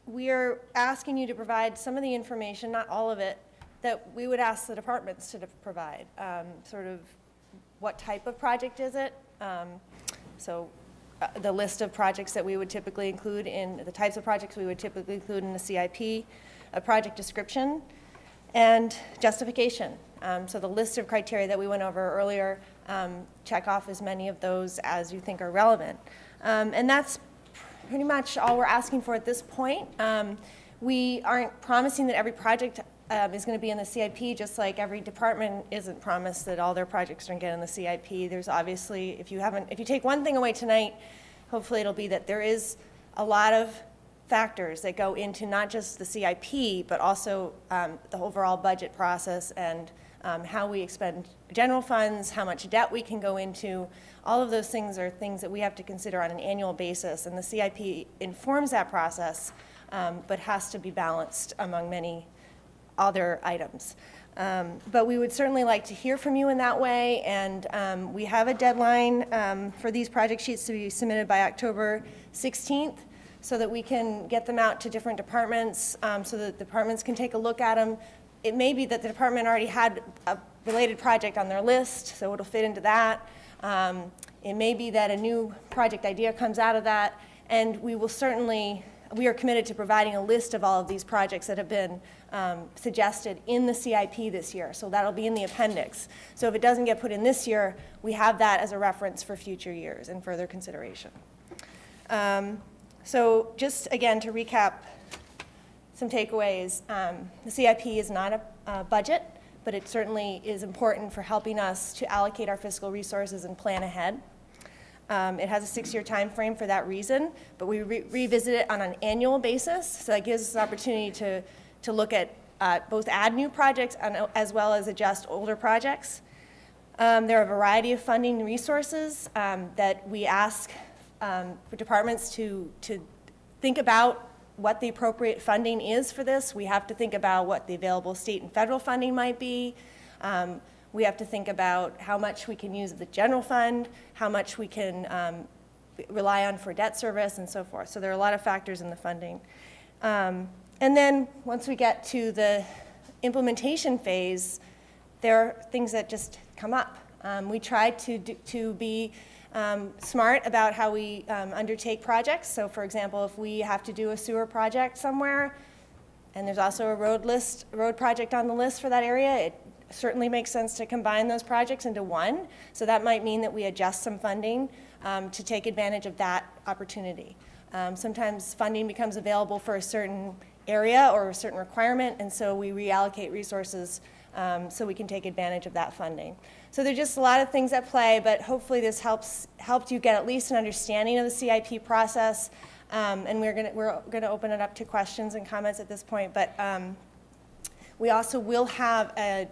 Speaker 4: we are asking you to provide some of the information, not all of it, that we would ask the departments to provide. Um, Sort of, what type of project is it? Um, So uh, the list of projects that we would typically include in, the types of projects we would typically include in the CIP, a project description, and justification. Um, So the list of criteria that we went over earlier, um, check off as many of those as you think are relevant. Um, And that's pretty much all we're asking for at this point. Um, We aren't promising that every project um, is going to be in the CIP, just like every department isn't promised that all their projects are going to get in the CIP. There's obviously, if you haven't, if you take one thing away tonight, hopefully it'll be that there is a lot of factors that go into not just the CIP, but also um, the overall budget process and um, how we expend general funds, how much debt we can go into. All of those things are things that we have to consider on an annual basis, and the CIP informs that process, um, but has to be balanced among many other items. Um, But we would certainly like to hear from you in that way, and um, we have a deadline um, for these project sheets to be submitted by October 16th, so that we can get them out to different departments, um, so that departments can take a look at them. It may be that the department already had a related project on their list, so it'll fit into that. Um, It may be that a new project idea comes out of that, and we will certainly, we are committed to providing a list of all of these projects that have been um, suggested in the CIP this year. So that'll be in the appendix. So if it doesn't get put in this year, we have that as a reference for future years and further consideration. Um, So just again, to recap some takeaways, um, the CIP is not a a budget, but it certainly is important for helping us to allocate our fiscal resources and plan ahead. Um, It has a six-year time frame for that reason, but we re- revisit it on an annual basis, so that gives us an opportunity to, to look at, uh, both add new projects and, as well as adjust older projects. Um, There are a variety of funding resources um, that we ask um, for departments to, to think about what the appropriate funding is for this. We have to think about what the available state and federal funding might be. Um, We have to think about how much we can use of the general fund, how much we can um, rely on for debt service, and so forth. So there are a lot of factors in the funding. Um, And then, once we get to the implementation phase, there are things that just come up. Um, we try to, do, to be um, smart about how we um, undertake projects. So, for example, if we have to do a sewer project somewhere, and there's also a road list, road project on the list for that area, it certainly makes sense to combine those projects into one. So that might mean that we adjust some funding um, to take advantage of that opportunity. Um, sometimes funding becomes available for a certain area or a certain requirement, and so we reallocate resources um, so we can take advantage of that funding. So there's just a lot of things at play, but hopefully this helps helped you get at least an understanding of the CIP process. Um, and we're going to we're gonna open it up to questions and comments at this point. But um, we also will have a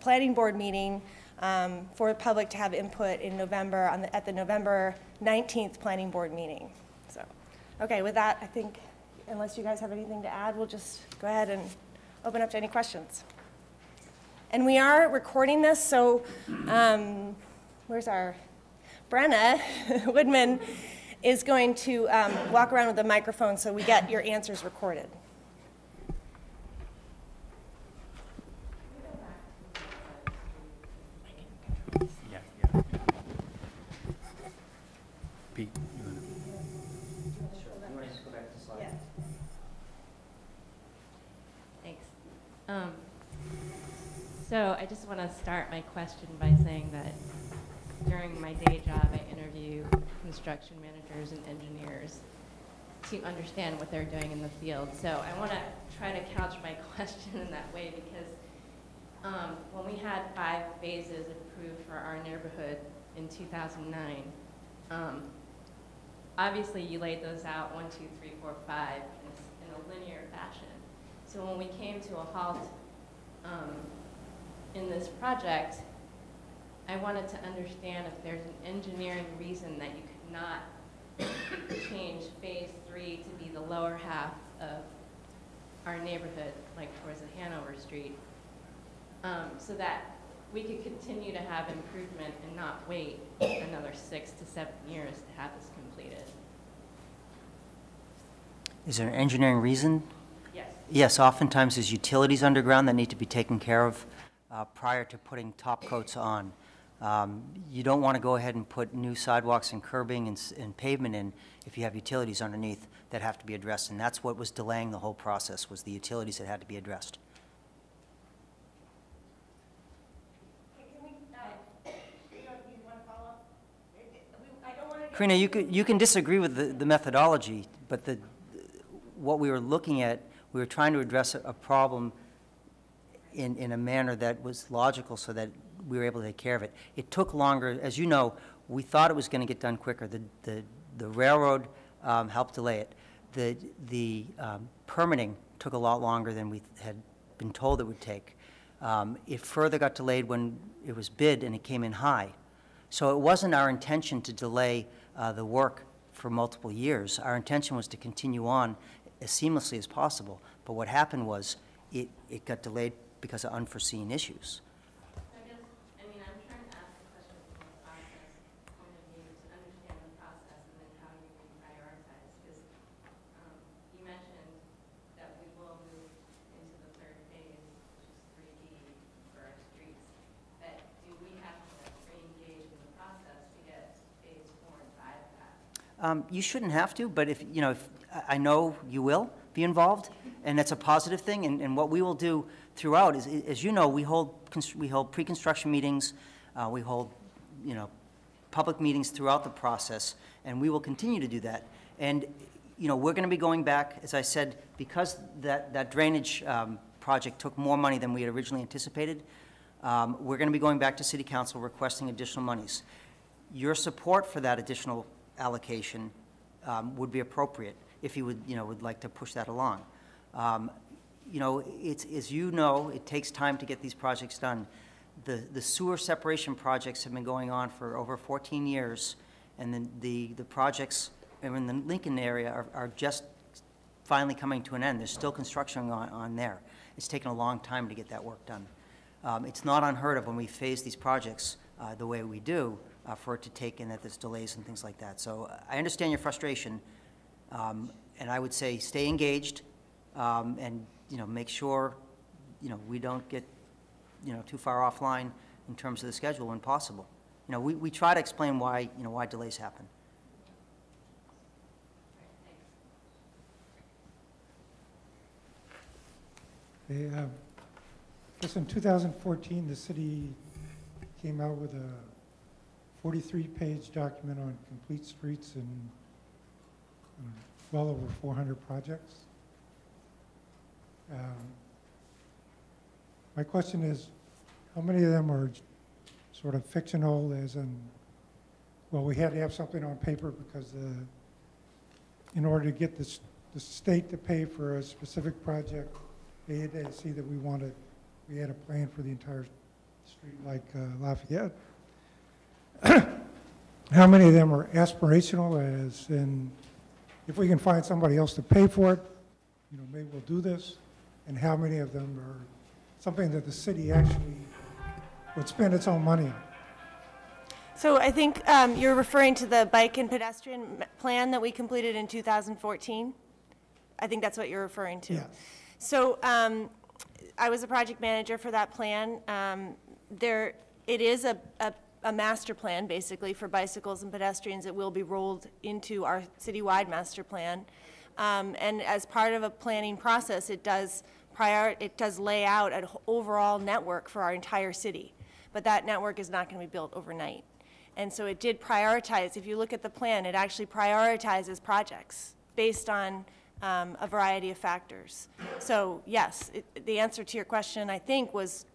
Speaker 4: planning board meeting um, for the public to have input in November on the, at the November 19th planning board meeting. So, okay, with that, I think unless you guys have anything to add, we'll just go ahead and open up to any questions. And we are recording this, so um, where's our Brenna Woodman is going to um, walk around with a microphone so we get your answers recorded.
Speaker 2: Yeah, yeah. Pete, you wanna?
Speaker 7: Thanks. Um, So I just want to start my question by saying that during my day job, I interview construction managers and engineers to understand what they're doing in the field. So I want to try to couch my question in that way because um, when we had five phases approved for our neighborhood in 2009, um, obviously you laid those out, one, two, three, four, five, in a, linear fashion. So when we came to a halt um, in this project, I wanted to understand if there's an engineering reason that you could not change phase three to be the lower half of our neighborhood, like towards the Hanover Street, um, so that we could continue to have improvement and not wait another six to seven years to have this completed.
Speaker 6: Is there an engineering reason?
Speaker 7: Yes.
Speaker 6: Yes, oftentimes there's utilities underground that need to be taken care of uh, prior to putting top coats on. Um, You don't want to go ahead and put new sidewalks and curbing and and pavement in if you have utilities underneath that have to be addressed, and that's what was delaying the whole process, was the utilities that had to be addressed. Karina, you could, you can disagree with the, the methodology, but the, what we were looking at, we were trying to address a, a problem in, in a manner that was logical so that we were able to take care of it. It took longer, as you know, we thought it was gonna get done quicker. The, the, the railroad, um, helped delay it. The, the, um, permitting took a lot longer than we had been told it would take. Um, it further got delayed when it was bid and it came in high. So it wasn't our intention to delay uh, the work for multiple years. Our intention was to continue on as seamlessly as possible. But what happened was, it, it got delayed because of unforeseen issues.
Speaker 7: I guess, I mean, I'm trying to ask the question from a process point of view, to understand the process and then how you can prioritize. Because um, you mentioned that we will move into the third phase, which is 3D for our streets. But do we have to re-engage in the process to get phase four and five back?
Speaker 6: Um, You shouldn't have to, but if, you know, if, I I know you will be involved, and that's a positive thing, and, and what we will do throughout is, as you know, we hold, we hold pre-construction meetings, uh, we hold, you know, public meetings throughout the process, and we will continue to do that. And, you know, we're going to be going back, as I said, because that, that drainage um, project took more money than we had originally anticipated, um, we're going to be going back to city council requesting additional monies. Your support for that additional allocation um, would be appropriate if you would, you know, would like to push that along. Um, You know, it's, as you know, it takes time to get these projects done. The, the sewer separation projects have been going on for over 14 years, and then the, the projects in the Lincoln area are, are just finally coming to an end. There's still construction on, on there. It's taken a long time to get that work done. Um, It's not unheard of when we phase these projects uh, the way we do, uh, for it to take, and that there's delays and things like that. So I understand your frustration, um, and I would say, stay engaged, um, and, you know, make sure, you know, we don't get, you know, too far offline in terms of the schedule when possible. You know, we, we try to explain why, you know, why delays happen.
Speaker 8: Okay, uh, Guess in 2014, the city came out with a 43-page document on complete streets and uh, well over 400 projects. Um, My question is, how many of them are sort of fictional, as in, well, we had to have something on paper because in order to get this, the state to pay for a specific project, they had to see that we wanted, we had a plan for the entire street like uh, Lafayette. How many of them are aspirational, as in, if we can find somebody else to pay for it, you know, maybe we'll do this? And how many of them are something that the city actually would spend its own money on?
Speaker 4: So I think um, you're referring to the bike and pedestrian plan that we completed in 2014? I think that's what you're referring to.
Speaker 8: Yes.
Speaker 4: So um, I was a project manager for that plan. Um, There, it is a, a, a master plan, basically, for bicycles and pedestrians. It will be rolled into our citywide master plan. Um, And as part of a planning process, it does prior, it does lay out an overall network for our entire city. But that network is not going to be built overnight. And so it did prioritize, if you look at the plan, it actually prioritizes projects based on um, a variety of factors. So yes, it- the answer to your question, I think, was,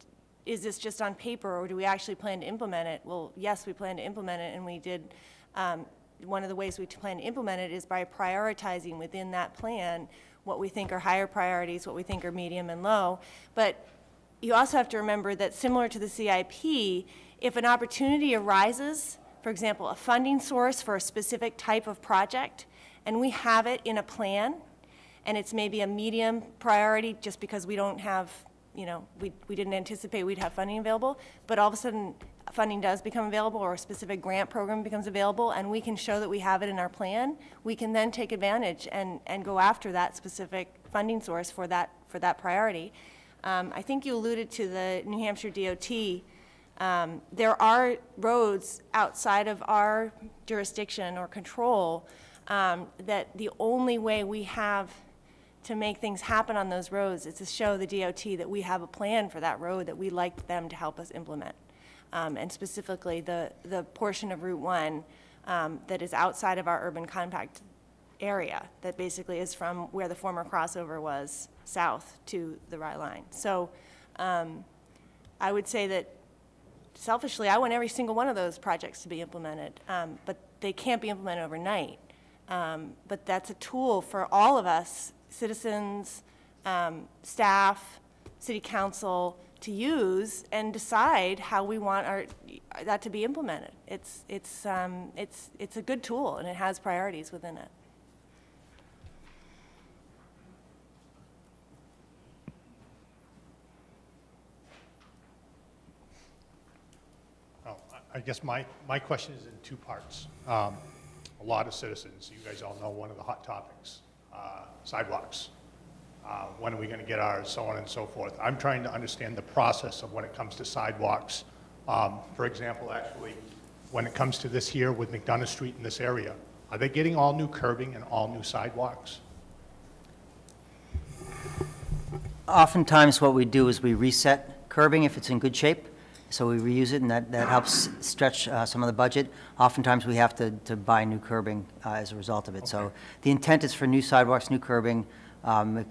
Speaker 4: is this just on paper, or do we actually plan to implement it? Well, yes, we plan to implement it, and we did, um, one of the ways we plan to implement it is by prioritizing within that plan what we think are higher priorities, what we think are medium and low. But you also have to remember that similar to the CIP, if an opportunity arises, for example, a funding source for a specific type of project, and we have it in a plan, and it's maybe a medium priority just because we don't have you know, we, we didn't anticipate we'd have funding available, but all of a sudden, funding does become available, or a specific grant program becomes available, and we can show that we have it in our plan, we can then take advantage and, and go after that specific funding source for that, for that priority. Um, I think you alluded to the New Hampshire DOT. Um, There are roads outside of our jurisdiction or control um, that the only way we have to make things happen on those roads is to show the DOT that we have a plan for that road that we'd like them to help us implement. Um, And specifically, the, the portion of Route 1 um, that is outside of our urban compact area, that basically is from where the former crossover was south to the Rye Line. So um, I would say that selfishly, I want every single one of those projects to be implemented, um, but they can't be implemented overnight. Um, But that's a tool for all of us, citizens, um, staff, city council, to use and decide how we want our, that to be implemented. It's, it's, um, it's, it's a good tool, and it has priorities within it.
Speaker 9: I- I guess my, my question is in two parts. Um, A lot of citizens, you guys all know one of the hot topics, uh, sidewalks. Uh, When are we going to get ours, so on and so forth. I'm trying to understand the process of when it comes to sidewalks. Um, For example, actually, when it comes to this here with McDonough Street in this area, are they getting all new curbing and all new sidewalks?
Speaker 6: Oftentimes, what we do is we reset curbing if it's in good shape, so we reuse it, and that, that helps stretch uh, some of the budget. Oftentimes, we have to, to buy new curbing uh, as a result of it. So the intent is for new sidewalks, new curbing, um,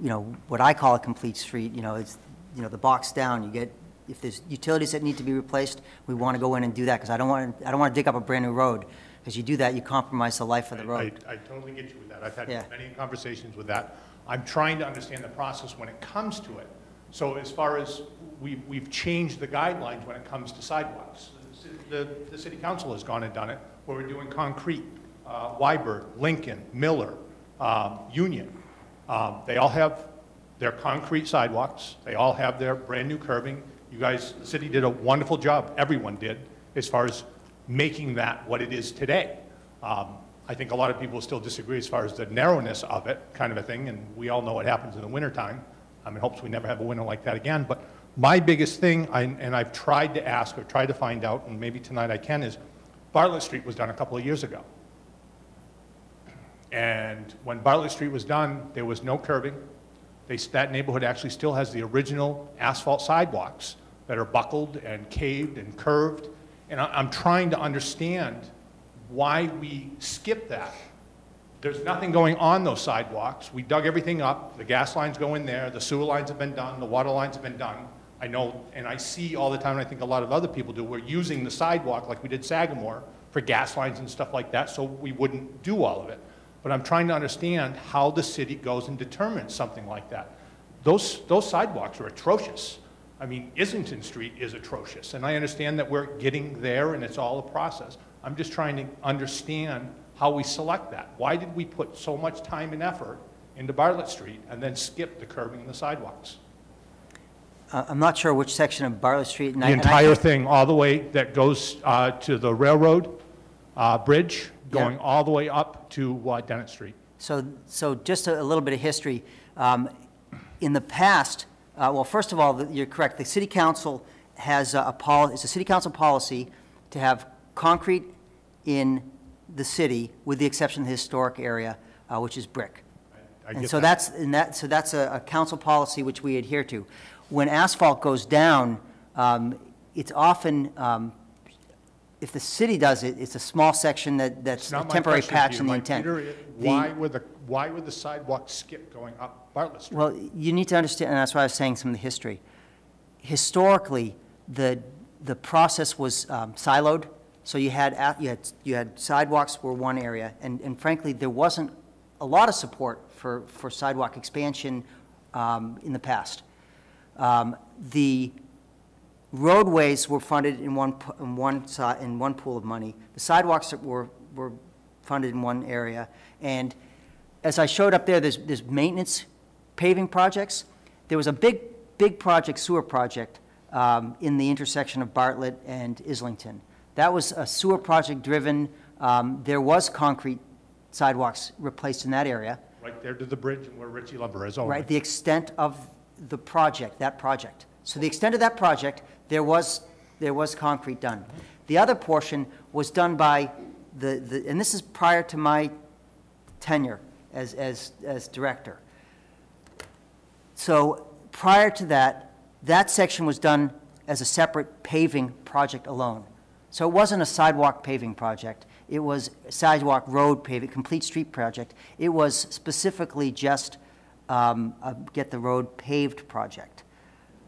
Speaker 6: you know, what I call a complete street, you know, it's, you know, the box down, you get, if there's utilities that need to be replaced, we want to go in and do that, because I don't want, I don't want to dig up a brand-new road, because you do that, you compromise the life of the
Speaker 9: I-
Speaker 6: road.
Speaker 9: I I totally get you with that. I've had
Speaker 6: Yeah.
Speaker 9: many conversations with that. I'm trying to understand the process when it comes to it. So as far as, we- we've changed the guidelines when it comes to sidewalks. The the city council has gone and done it, where we're doing concrete, uh, Wibird, Lincoln, Miller, um, Union. Um, They all have their concrete sidewalks, they all have their brand-new curbing. You guys, the city did a wonderful job, everyone did, as far as making that what it is today. Um, I think a lot of people still disagree as far as the narrowness of it, kind of a thing, and we all know what happens in the wintertime. I'm in hopes we never have a winter like that again, but my biggest thing, I- and I've tried to ask or tried to find out, and maybe tonight I can, is Bartlett Street was done a couple of years ago. And when Bartlett Street was done, there was no curbing. They, that neighborhood actually still has the original asphalt sidewalks that are buckled and caved and curved. And I, I'm trying to understand why we skipped that. There's nothing going on those sidewalks. We dug everything up. The gas lines go in there, the sewer lines have been done, the water lines have been done. I know, and I see all the time, and I think a lot of other people do, we're using the sidewalk like we did Sagamore for gas lines and stuff like that, so we wouldn't do all of it. But I'm trying to understand how the city goes and determines something like that. Those, those sidewalks are atrocious. I mean, Islington Street is atrocious, and I understand that we're getting there and it's all a process. I'm just trying to understand how we select that. Why did we put so much time and effort into Bartlett Street and then skip the curbing and the sidewalks?
Speaker 6: Uh, I'm not sure which section of Bartlett Street. and
Speaker 9: The
Speaker 6: I
Speaker 9: entire thing, all the way that goes uh, to the railroad uh, bridge, going
Speaker 6: Yeah.
Speaker 9: all the way up to uh, Dennett Street.
Speaker 6: So, so just a a little bit of history. Um, In the past, uh, well, first of all, the- you're correct, the city council has a policy. it's a city council policy to have concrete in the city, with the exception of the historic area, uh, which is brick.
Speaker 9: I
Speaker 6: And
Speaker 9: get
Speaker 6: so
Speaker 9: that.
Speaker 6: that's, and that, so that's a, a council policy which we adhere to. When asphalt goes down, um, it's often, um, if the city does it, it's a small section that, that's
Speaker 9: It's
Speaker 6: a
Speaker 9: not my
Speaker 6: temporary
Speaker 9: question to
Speaker 6: patch
Speaker 9: you.
Speaker 6: in the
Speaker 9: My-
Speaker 6: intent.
Speaker 9: Peter, it-
Speaker 6: The-
Speaker 9: Why would the, why would the sidewalk skip going up Bartlett Street?
Speaker 6: Well, you need to understand, and that's why I was saying some of the history. Historically, the, the process was um, siloed, so you had, a- you had, you had sidewalks were one area, and, and frankly, there wasn't a lot of support for, for sidewalk expansion um, in the past. Um, The roadways were funded in one, in one, in one pool of money. The sidewalks were, were funded in one area. And as I showed up there, there's, there's maintenance paving projects. There was a big, big project, sewer project, um, in the intersection of Bartlett and Islington. That was a sewer project driven, um, there was concrete sidewalks replaced in that area.
Speaker 9: Right there to the bridge and where Ricci Lumber is, oh,
Speaker 6: Right, the extent of the project, that project. So the extent of that project, there was, there was concrete done. The other portion was done by the, the, and this is prior to my tenure as, as, as director. So prior to that, that section was done as a separate paving project alone. So it wasn't a sidewalk paving project. It was sidewalk road paving, complete street project. It was specifically just um, a get the road paved project.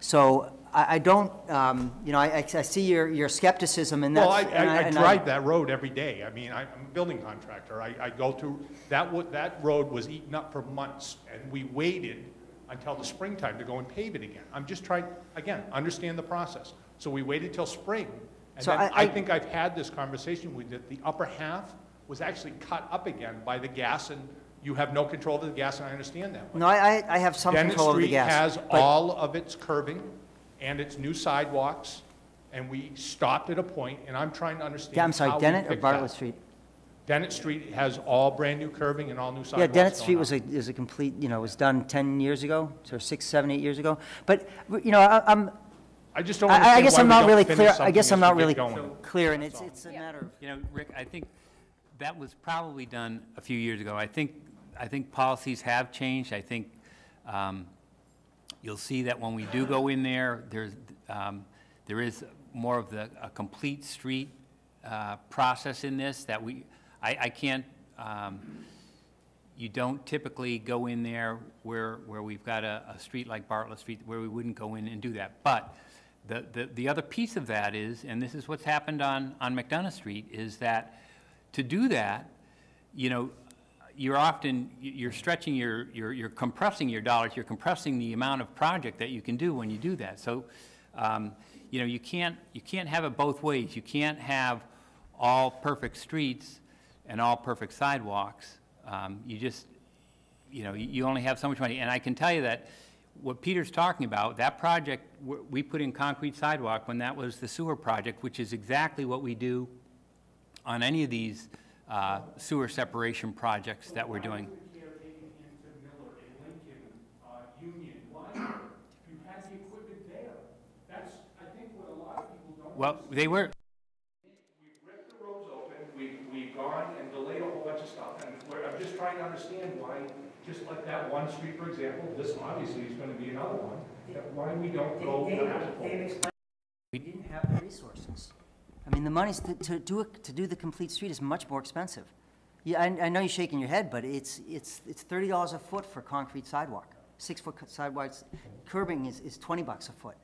Speaker 6: So I, I don't, um, you know, I, I see your, your skepticism and that's.
Speaker 9: Well, I,
Speaker 6: and
Speaker 9: I, I
Speaker 6: and
Speaker 9: drive that road every day. I mean, I- I'm a building contractor. I, I go to, that that road was eaten up for months, and we waited until the springtime to go and pave it again. I'm just trying, again, understand the process. So we waited till spring, and
Speaker 6: So
Speaker 9: then
Speaker 6: I-
Speaker 9: think I've had this conversation with that the upper half was actually cut up again by the gas, and you have no control of the gas, and I understand that.
Speaker 6: No, I, I- have some
Speaker 9: Dennett
Speaker 6: control over the
Speaker 9: Street has all of its curbing and its new sidewalks, and we stopped at a point, and I'm trying to understand
Speaker 6: Yeah, I'm sorry,
Speaker 9: we
Speaker 6: Dennett or
Speaker 9: fix
Speaker 6: Bartlett
Speaker 9: that.
Speaker 6: Street?
Speaker 9: Dennett Street has all brand-new curbing and all new sidewalks
Speaker 6: Yeah, Dennett Street was a, is a complete, you know, was done 10 years ago, or six, seven, eight years ago. But, you know, I- I'm,
Speaker 9: I just don't
Speaker 6: I I
Speaker 9: understand
Speaker 6: guess
Speaker 9: why
Speaker 6: I'm
Speaker 9: we
Speaker 6: not
Speaker 9: don't
Speaker 6: really
Speaker 9: finish
Speaker 6: clear, I
Speaker 9: something
Speaker 6: guess I'm
Speaker 9: we
Speaker 6: not
Speaker 9: get
Speaker 6: really
Speaker 9: going.
Speaker 6: clear, and it's, it's a matter of,
Speaker 2: You know, Rick, I think that was probably done a few years ago. I think, I think policies have changed. I think um, you'll see that when we do go in there, there's, um, there is more of the, a complete street uh, process in this that we, I, I can't, um, you don't typically go in there where, where we've got a, a street like Bartlett Street, where we wouldn't go in and do that. But the, the, the other piece of that is, and this is what's happened on, on McDonough Street, is that to do that, you know, you're often, you're stretching your, you're, you're compressing your dollars, you're compressing the amount of project that you can do when you do that. So, um, you know, you can't, you can't have it both ways. You can't have all perfect streets and all perfect sidewalks. Um, you just, you know, you you only have so much money. And I can tell you that what Peter's talking about, that project, we put in concrete sidewalk when that was the sewer project, which is exactly what we do on any of these uh, sewer separation projects that we're doing. Well, they were,
Speaker 9: We've ripped the roads open, we've, we've gone and delayed a whole bunch of stuff, and I'm just trying to understand why, just like that one street, for example, this obviously is gonna be another one, why we don't go for
Speaker 6: we didn't have the resources. I mean, the money to, to do, it- to do the complete street is much more expensive. Yeah, I, I know you're shaking your head, but it's, it's, it's thirty dollars a foot for concrete sidewalk. Six-foot sidewalks, curbing is, is twenty bucks a foot.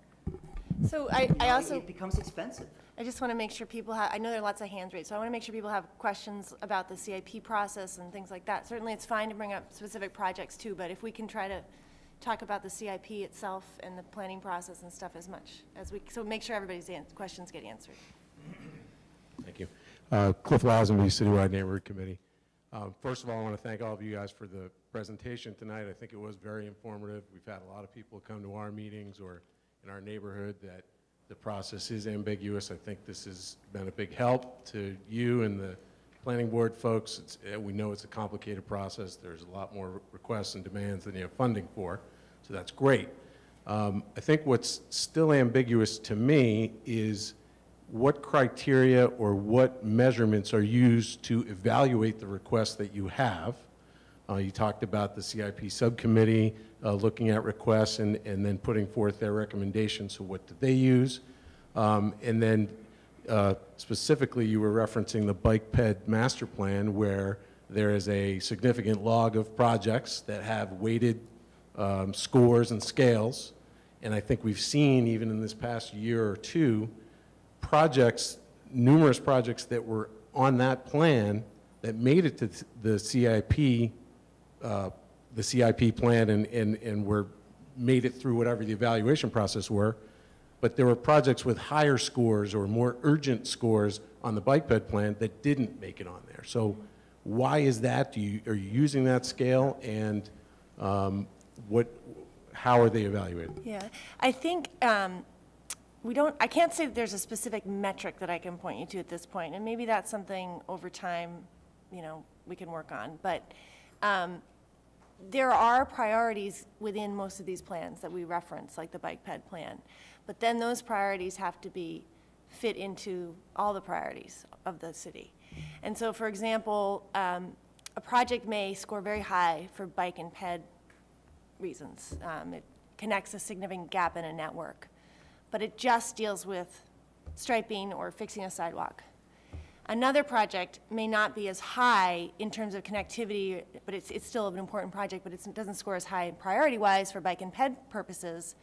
Speaker 4: So I,
Speaker 6: You
Speaker 4: I
Speaker 6: know,
Speaker 4: also,
Speaker 6: It becomes expensive.
Speaker 4: I just want to make sure people have, I know there are lots of hands raised, so I want to make sure people have questions about the CIP process and things like that. Certainly, it's fine to bring up specific projects too, but if we can try to talk about the CIP itself and the planning process and stuff as much as we, so make sure everybody's questions get answered.
Speaker 10: Thank you. Uh, Cliff Lazenby, Citywide Neighborhood Committee. Uh, First of all, I want to thank all of you guys for the presentation tonight. I think it was very informative. We've had a lot of people come to our meetings or in our neighborhood that the process is ambiguous. I think this has been a big help to you and the planning board folks. It's- uh, We know it's a complicated process. There's a lot more requests and demands than you have funding for, so that's great. Um, I think what's still ambiguous to me is what criteria or what measurements are used to evaluate the requests that you have? Uh, You talked about the CIP subcommittee uh, looking at requests and, and then putting forth their recommendations, so what did they use? Um, And then uh, specifically, you were referencing the Bike Ped Master Plan, where there is a significant log of projects that have weighted um, scores and scales. And I think we've seen, even in this past year or two, projects, numerous projects that were on that plan that made it to the CIP, uh, the CIP plan and, and, and were, made it through whatever the evaluation process were. But there were projects with higher scores or more urgent scores on the bike ped plan that didn't make it on there. So why is that? Do you, are you using that scale? And um, what, how are they evaluated?
Speaker 4: Yeah, I think um, we don't, I can't say that there's a specific metric that I can point you to at this point, and maybe that's something over time, you know, we can work on. But um, there are priorities within most of these plans that we reference, like the bike ped plan. But then those priorities have to be fit into all the priorities of the city. And so, for example, um, a project may score very high for bike and ped reasons. Um, it connects a significant gap in a network, but it just deals with striping or fixing a sidewalk. Another project may not be as high in terms of connectivity, but it's, it's still an important project, but it doesn't score as high priority-wise for bike and ped purposes,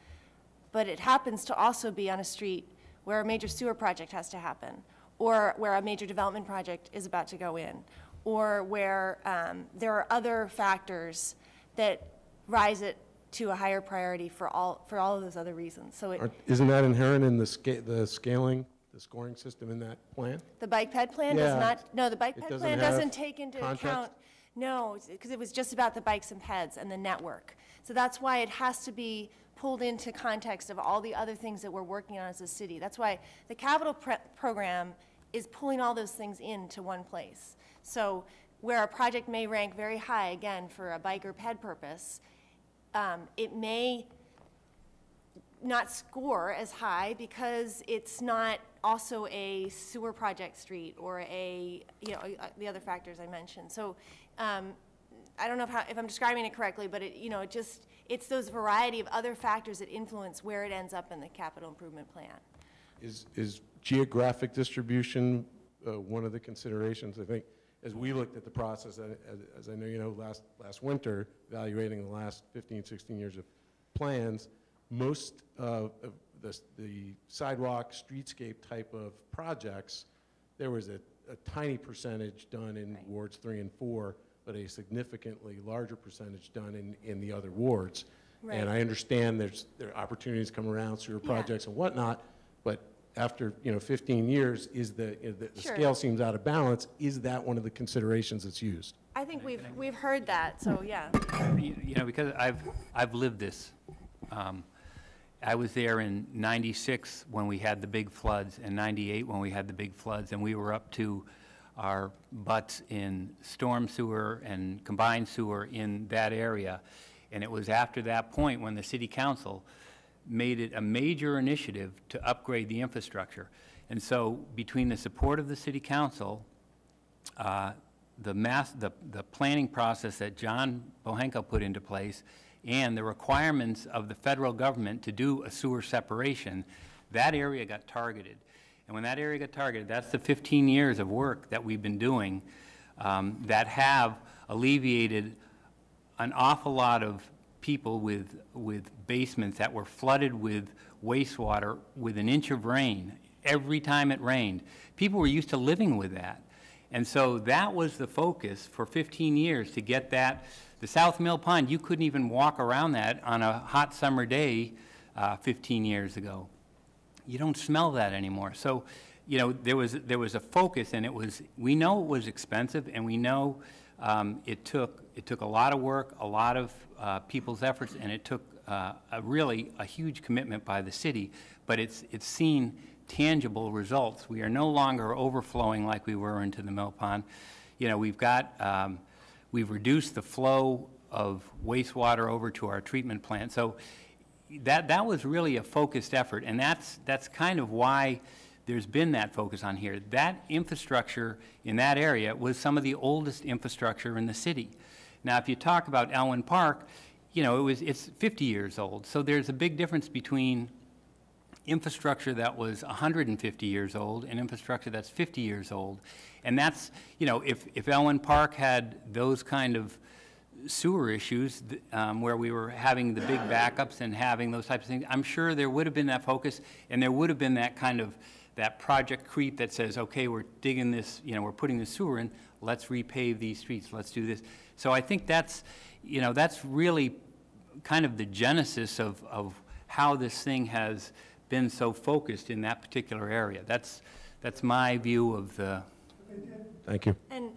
Speaker 4: but it happens to also be on a street where a major sewer project has to happen, or where a major development project is about to go in, or where um, there are other factors that rise it to a higher priority for all, for all of those other reasons. So it,
Speaker 10: Aren't- Isn't that inherent in the sca, the scaling, the scoring system in that plan?
Speaker 4: The bike ped plan does
Speaker 10: Yeah.
Speaker 4: not, no, the bike
Speaker 10: It
Speaker 4: ped
Speaker 10: doesn't
Speaker 4: plan
Speaker 10: have
Speaker 4: doesn't take into
Speaker 10: context?
Speaker 4: account, no, because it was just about the bikes and peds and the network. So that's why it has to be pulled into context of all the other things that we're working on as a city. That's why the capital pre- program is pulling all those things into one place. So where a project may rank very high, again, for a bike or ped purpose, um, it may not score as high because it's not also a sewer project street or a, you know, uh, the other factors I mentioned. So um, I don't know if, how, if I'm describing it correctly, but it, you know, it just, it's those variety of other factors that influence where it ends up in the capital improvement plan.
Speaker 10: Is, is geographic distribution uh, one of the considerations? I think, as we looked at the process, uh, as, as I know you know, last, last winter, evaluating the last 15, 16 years of plans, most of the, the sidewalk, streetscape type of projects, there was a, a tiny percentage done in wards three and four, but a significantly larger percentage done in, in the other wards. And I understand there's, there are opportunities come around, sewer
Speaker 4: Yeah.
Speaker 10: projects and whatnot, after, you know, 15 years, is the, is the the
Speaker 4: Sure.
Speaker 10: scale seems out of balance, is that one of the considerations that's used?
Speaker 4: I think we've, we've heard that, so yeah.
Speaker 2: You you know, because I've, I've lived this. Um, I was there in 96 when we had the big floods, and 98 when we had the big floods, and we were up to our butts in storm sewer and combined sewer in that area. And it was after that point when the city council made it a major initiative to upgrade the infrastructure. And so between the support of the city council, uh, the mass, the, the planning process that John Bohenko put into place and the requirements of the federal government to do a sewer separation, that area got targeted. And when that area got targeted, that's the 15 years of work that we've been doing um, that have alleviated an awful lot of people with, with basements that were flooded with wastewater with an inch of rain every time it rained. People were used to living with that. And so that was the focus for 15 years to get that. The South Mill Pond, you couldn't even walk around that on a hot summer day uh, 15 years ago. You don't smell that anymore. So, you know, there was, there was a focus, and it was, we know it was expensive, and we know um, it took, it took a lot of work, a lot of uh, people's efforts, and it took uh, a really, a huge commitment by the city, but it's, it's seen tangible results. We are no longer overflowing like we were into the mill pond. You know, we've got, um, we've reduced the flow of wastewater over to our treatment plant. So that, that was really a focused effort, and that's, that's kind of why there's been that focus on here. That infrastructure in that area was some of the oldest infrastructure in the city. Now, if you talk about Elwyn Park, you know, it was, it's 50 years old. So there's a big difference between infrastructure that was 150 years old and infrastructure that's 50 years old. And that's, you know, if, if Elwyn Park had those kind of sewer issues um, where we were having the big backups and having those types of things, I'm sure there would have been that focus and there would have been that kind of, that project creep that says, okay, we're digging this, you know, we're putting the sewer in, let's repave these streets, let's do this. So I think that's, you know, that's really kind of the genesis of, of how this thing has been so focused in that particular area. That's, that's my view of the,
Speaker 10: Thank you.
Speaker 4: And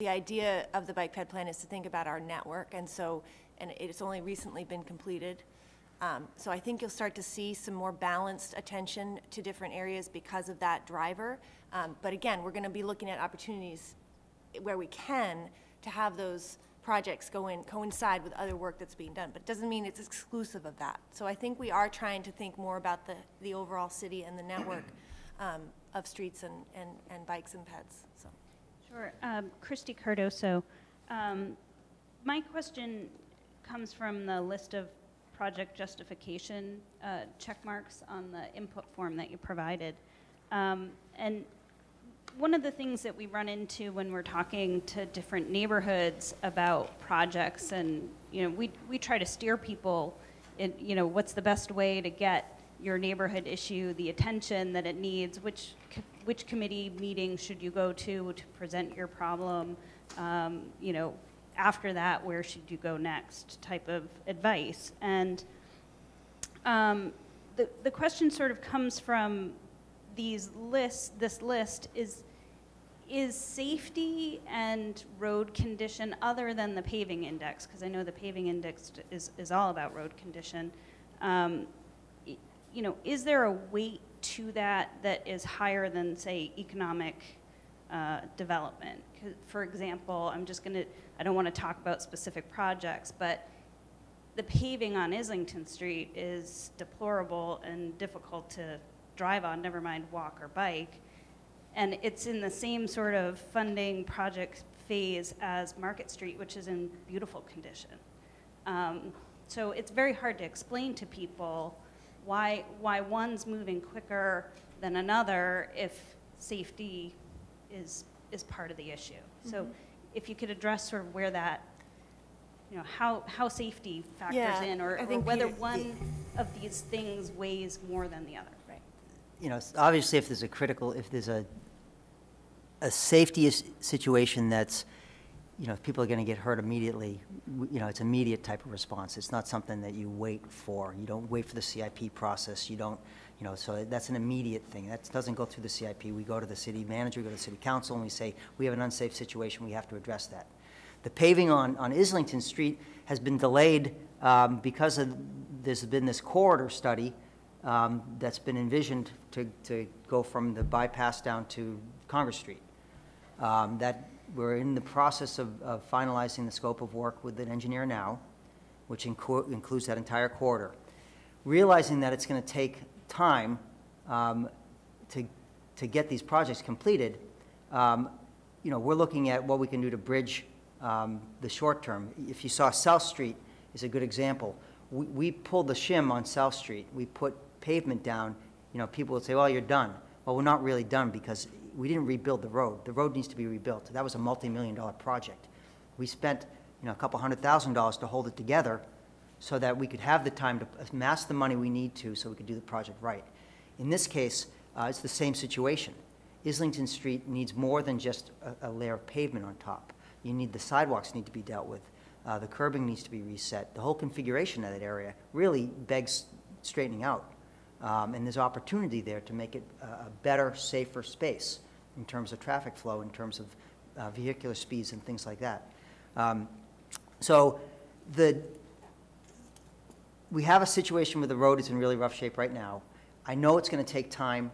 Speaker 4: The idea of the bike ped plan is to think about our network, and so, and it's only recently been completed. Um, So I think you'll start to see some more balanced attention to different areas because of that driver. Um, But again, we're going to be looking at opportunities where we can to have those projects go in, coincide with other work that's being done. But it doesn't mean it's exclusive of that. So I think we are trying to think more about the, the overall city and the network um, of streets and, and, and bikes and peds, so.
Speaker 11: Sure. Um, Christy Cardoso. Um, My question comes from the list of project justification uh, check marks on the input form that you provided. Um, And one of the things that we run into when we're talking to different neighborhoods about projects, and, you know, we, we try to steer people in, you know, what's the best way to get your neighborhood issue the attention that it needs, which, which committee meeting should you go to to present your problem, um, you know, after that, where should you go next type of advice. And um, the, the question sort of comes from these lists, this list is, is safety and road condition, other than the paving index, because I know the paving index is, is all about road condition, um, you know, is there a weight to that that is higher than, say, economic uh, development? For example, I'm just going to, I don't want to talk about specific projects, but the paving on Islington Street is deplorable and difficult to drive on, never mind walk or bike. And it's in the same sort of funding project phase as Market Street, which is in beautiful condition. Um, So it's very hard to explain to people why, why one's moving quicker than another if safety is, is part of the issue. So if you could address sort of where that, you know, how, how safety factors
Speaker 4: Yeah,
Speaker 11: in, or
Speaker 4: I
Speaker 11: or whether
Speaker 4: Peter-
Speaker 11: one of these things weighs more than the other.
Speaker 4: Right.
Speaker 6: you know, obviously, if there's a critical, if there's a, a safety situation that's, you know, if people are going to get hurt immediately, you know, it's immediate type of response. It's not something that you wait for. You don't wait for the CIP process. You don't, you know, so that's an immediate thing. That doesn't go through the CIP. We go to the city manager, we go to the city council, and we say, we have an unsafe situation, we have to address that. The paving on, on Islington Street has been delayed um, because of, there's been this corridor study um, that's been envisioned to, to go from the bypass down to Congress Street. Um, That, we're in the process of of finalizing the scope of work with an engineer now, which inclu- includes that entire corridor. Realizing that it's going to take time um, to, to get these projects completed, um, you know, we're looking at what we can do to bridge um, the short term. If you saw South Street is a good example. We, we pulled the shim on South Street. We put pavement down. You know, people would say, well, you're done. Well, we're not really done because we didn't rebuild the road. The road needs to be rebuilt. That was a multi-million dollar project. We spent, you know, a couple hundred thousand dollars to hold it together so that we could have the time to amass the money we need to so we could do the project right. In this case, uh, it's the same situation. Islington Street needs more than just a, a layer of pavement on top. You need, the sidewalks need to be dealt with. Uh, the curbing needs to be reset. The whole configuration of that area really begs straightening out. Um, and there's opportunity there to make it a, better, safer space in terms of traffic flow, in terms of uh, vehicular speeds and things like that. Um, so the, we have a situation where the road is in really rough shape right now. I know it's going to take time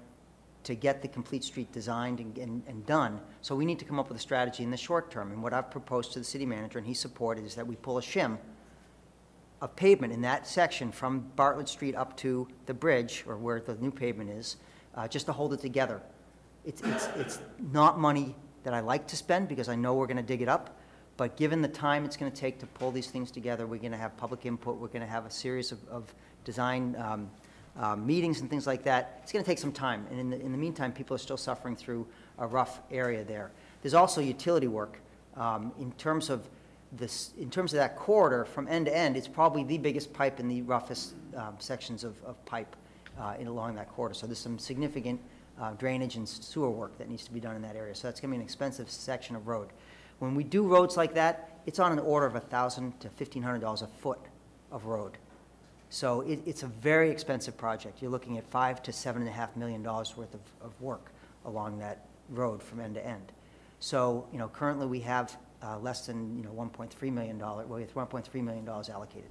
Speaker 6: to get the complete street designed and, and, and done, so we need to come up with a strategy in the short term. And what I've proposed to the city manager, and he supported, is that we pull a shim of pavement in that section from Bartlett Street up to the bridge, or where the new pavement is, uh, just to hold it together. It's, it's, it's not money that I like to spend, because I know we're going to dig it up, but given the time it's going to take to pull these things together, we're going to have public input, we're going to have a series of, of design um, um, meetings and things like that. It's going to take some time, and in the, in the meantime, people are still suffering through a rough area there. There's also utility work. Um, In terms of this, in terms of that corridor, from end to end, it's probably the biggest pipe in the roughest um, sections of, of pipe uh, in, along that corridor. So there's some significant uh, drainage and sewer work that needs to be done in that area. So that's going to be an expensive section of road. When we do roads like that, it's on an order of 1,000 to $1,500 a foot of road. So it, it's a very expensive project. You're looking at five to seven and a half million dollars worth of, of work along that road from end to end. So, you know, currently we have uh, less than, you know, $1.3 million, well, we have $1.3 million allocated.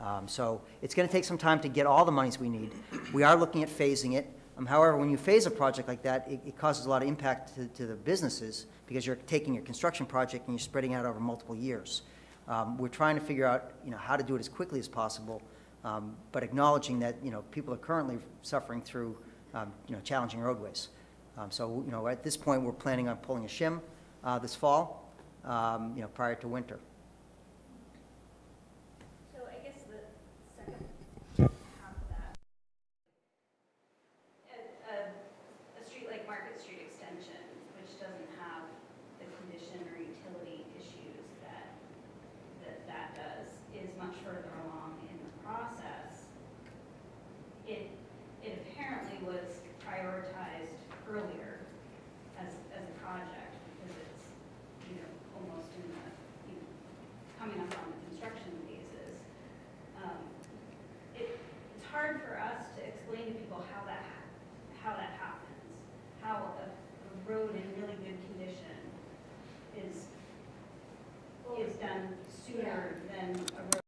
Speaker 6: Um, So it's going to take some time to get all the monies we need. We are looking at phasing it. Um, However, when you phase a project like that, it it causes a lot of impact to to the businesses because you're taking your construction project and you're spreading out over multiple years. Um, We're trying to figure out, you know, how to do it as quickly as possible, um, but acknowledging that, you know, people are currently suffering through, um, you know, challenging roadways. Um, So, you know, at this point, we're planning on pulling a shim uh, this fall, um, you know, prior to winter.
Speaker 11: So I guess the second half of that, a, a, a street like Market Street Extension, which doesn't have the condition or utility issues that, that that does, is much further along in the process. It, it apparently was prioritized earlier as, as a project because it's, you know, almost in the, you know, coming up on the construction phases. Um, It, it's hard for us to explain to people how that, ha- how that happens, how a, a road in really good condition is, is done sooner than a road.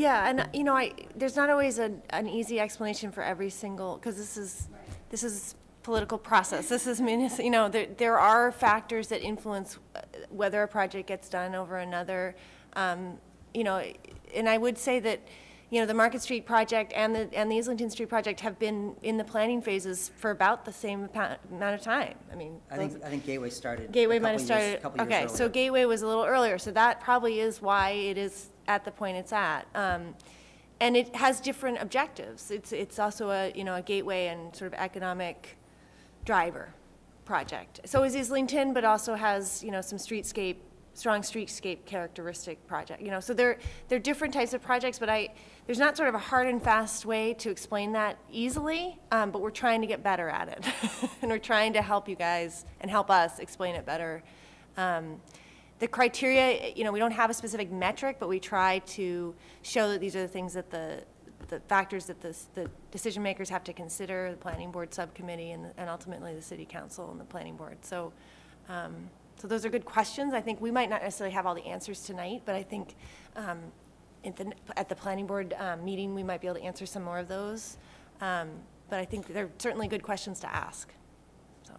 Speaker 4: Yeah, and, you know, I, there's not always an, an easy explanation for every single, because this is, this is political process. This is, you know, there, there are factors that influence uh, whether a project gets done over another. Um, You know, and I would say that, you know, the Market Street project and the, and the Islington Street project have been in the planning phases for about the same amount of time. I mean,
Speaker 6: I think, I think Gateway started. a
Speaker 4: Gateway might have started,
Speaker 6: couple years
Speaker 4: okay, so. Gateway was a little earlier, so that probably is why it is at the point it's at. Um, And it has different objectives. It's, it's also a, you know, a gateway and sort of economic driver project. So is Islington, but also has, you know, some streetscape, strong streetscape characteristic project, you know, so they're, they're different types of projects, but I, there's not sort of a hard and fast way to explain that easily, um, but we're trying to get better at it. And we're trying to help you guys and help us explain it better. Um, the criteria, you know, we don't have a specific metric, but we try to show that these are the things that the, the factors that the, the decision makers have to consider, the planning board subcommittee and, and ultimately the city council and the planning board. So, um, so those are good questions. I think we might not necessarily have all the answers tonight, but I think, um, at the, at the planning board, um, meeting, we might be able to answer some more of those. Um, but I think they're certainly good questions to ask, so.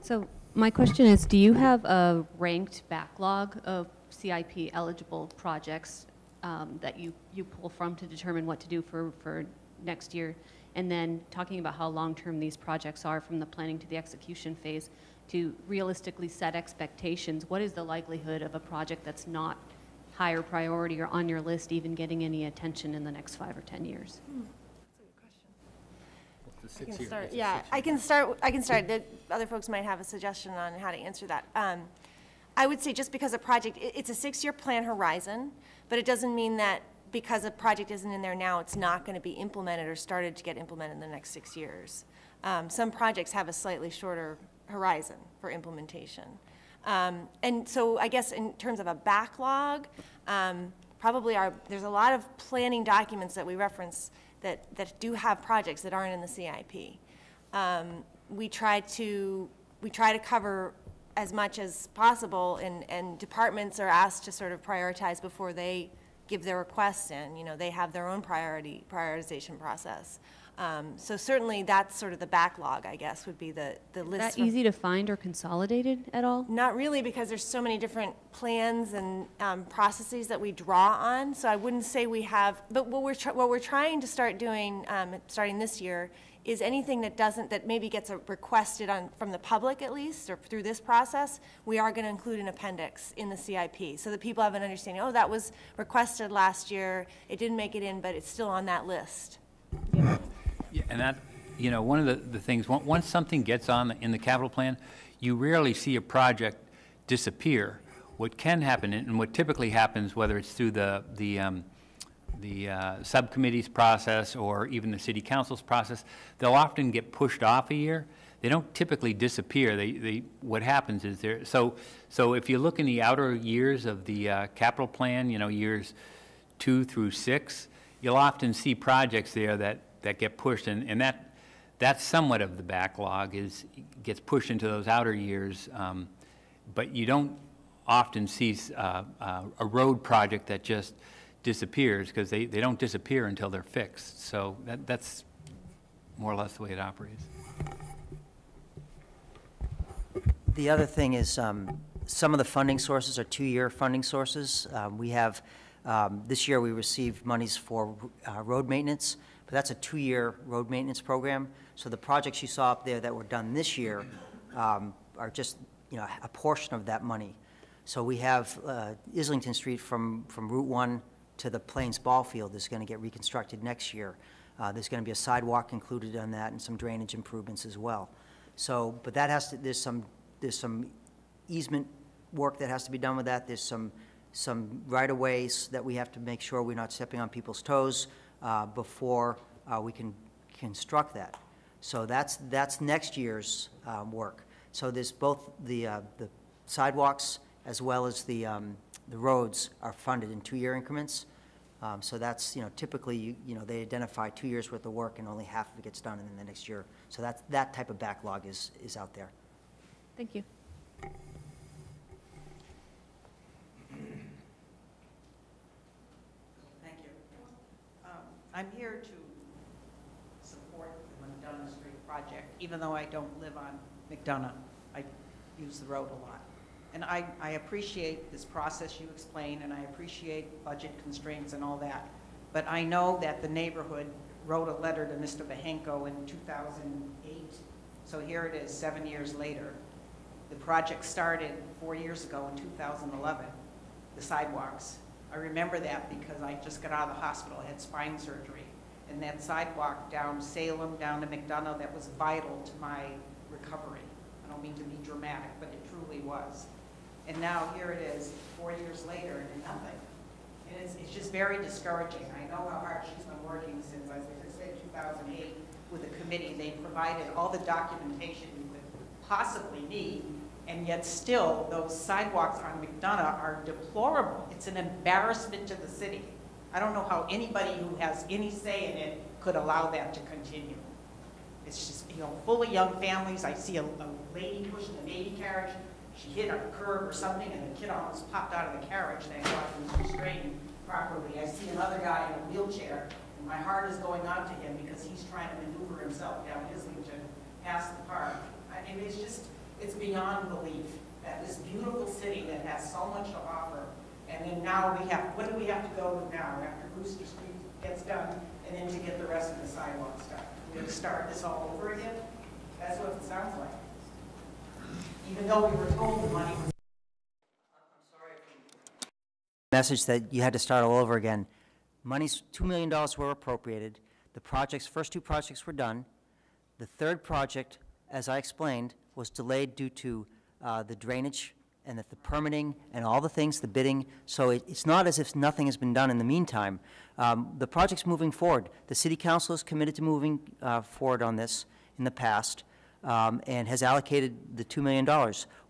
Speaker 12: So my question is, do you have a ranked backlog of CIP eligible projects um, that you, you pull from to determine what to do for, for next year? And then talking about how long-term these projects are from the planning to the execution phase, to realistically set expectations, what is the likelihood of a project that's not higher priority or on your list even getting any attention in the next five or 10 years?
Speaker 4: I can start, yeah, I can start, I can start, The other folks might have a suggestion on how to answer that. Um, I would say just because a project, it, it's a six-year plan horizon, but it doesn't mean that because a project isn't in there now, it's not gonna be implemented or started to get implemented in the next six years. Um, some projects have a slightly shorter horizon for implementation. Um, and so I guess in terms of a backlog, um, probably our, there's a lot of planning documents that we reference that, that do have projects that aren't in the CIP. Um, we try to, we try to cover as much as possible, and, and departments are asked to sort of prioritize before they give their requests in. You know, they have their own priority, prioritization process. Um, so certainly that's sort of the backlog, I guess, would be the, the
Speaker 12: Is
Speaker 4: list.
Speaker 12: that easy to find or consolidated at all?
Speaker 4: not really, because there's so many different plans and um, processes that we draw on, so I wouldn't say we have, but what we're, what we're trying to start doing, um, starting this year, is anything that doesn't, that maybe gets requested on, from the public at least, or through this process, we are going to include an appendix in the CIP, so that people have an understanding, oh, that was requested last year, it didn't make it in, but it's still on that list.
Speaker 3: Yeah, and that, you know, one of the, the things, once something gets on, the- in the capital plan, you rarely see a project disappear. What can happen, and what typically happens, whether it's through the, the, um, the uh, subcommittee's process or even the city council's process, they'll often get pushed off a year. They don't typically disappear. They, they, what happens is they're, so, so if you look in the outer years of the uh, capital plan, you know, years two through six, you'll often see projects there that, that get pushed, and, and that, that's somewhat of the backlog, is, gets pushed into those outer years. um, But you don't often see uh, uh, a road project that just disappears, because they, they don't disappear until they're fixed. So that, that's more or less the way it operates.
Speaker 6: The other thing is, um, some of the funding sources are two-year funding sources. Um, We have, um, this year, we received monies for uh, road maintenance, but that's a two-year road maintenance program. So the projects you saw up there that were done this year um, are just, you know, a portion of that money. So we have uh, Islington Street from, from Route 1 to the Plains Ball Field is going to get reconstructed next year. Uh, There's going to be a sidewalk included on that and some drainage improvements as well. So, but that has to, there's some, there's some easement work that has to be done with that. There's some, some right-of-ways that we have to make sure we're not stepping on people's toes uh, before uh, we can construct that. So that's, that's next year's um, work. So there's both the, uh, the sidewalks as well as the, um, the roads are funded in two-year increments. Um, So that's, you know, typically, you you know, they identify two years' worth of work and only half of it gets done in the next year. So that, that type of backlog is, is out there.
Speaker 12: Thank you.
Speaker 13: Thank you. Um, I'm here to support the McDonough Street project, even though I don't live on McDonough. I use the road a lot. And I, I appreciate this process you explain, and I appreciate budget constraints and all that. But I know that the neighborhood wrote a letter to Mr. Bohenko in 2008. So here it is, seven years later. The project started four years ago in 2011, the sidewalks. I remember that because I just got out of the hospital, I had spine surgery. And that sidewalk down Salem, down to McDonough, that was vital to my recovery. I don't mean to be dramatic, but it truly was. And now here it is, four years later, and nothing. And it's, it's just very discouraging. I know how hard she's been working since, as I said, 2008, with the committee. They provided all the documentation you could possibly need, and yet still, those sidewalks on McDonough are deplorable. It's an embarrassment to the city. I don't know how anybody who has any say in it could allow that to continue. It's just, you know, full of young families. I see a, a lady pushing a baby carriage. She hit a curb or something, and the kid almost popped out of the carriage. Thank God he was restrained properly. I see another guy in a wheelchair, and my heart is going out to him because he's trying to maneuver himself down Islington past the park. I mean, it's just, it's beyond belief that this beautiful city that has so much to offer, and then now we have, what do we have to go with now after Brewster Street gets done, and then to get the rest of the sidewalks done? We have to start this all over again? That's what it sounds like. Even though we were told the money was
Speaker 6: Message that you had to start all over again. Money's, $2 million were appropriated. The projects, first two projects were done. The third project, as I explained, was delayed due to uh, the drainage and that the permitting and all the things, the bidding. So it, it's not as if nothing has been done in the meantime. Um, the project's moving forward. The city council is committed to moving uh, forward on this in the past um, and has allocated the $2 million.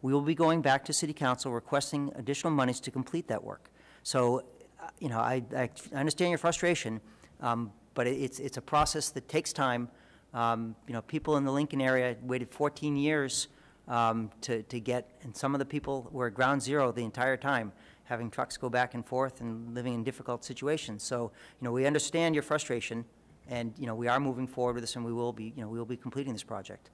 Speaker 6: We will be going back to city council requesting additional monies to complete that work. So, uh, you know, I, I understand your frustration, um, but it's, it's a process that takes time. Um, You know, people in the Lincoln area waited 14 years um, to, to get, and some of the people were at ground zero the entire time, having trucks go back and forth and living in difficult situations. So, you know, we understand your frustration, and, you know, we are moving forward with this, and we will be, you know, we will be completing this project.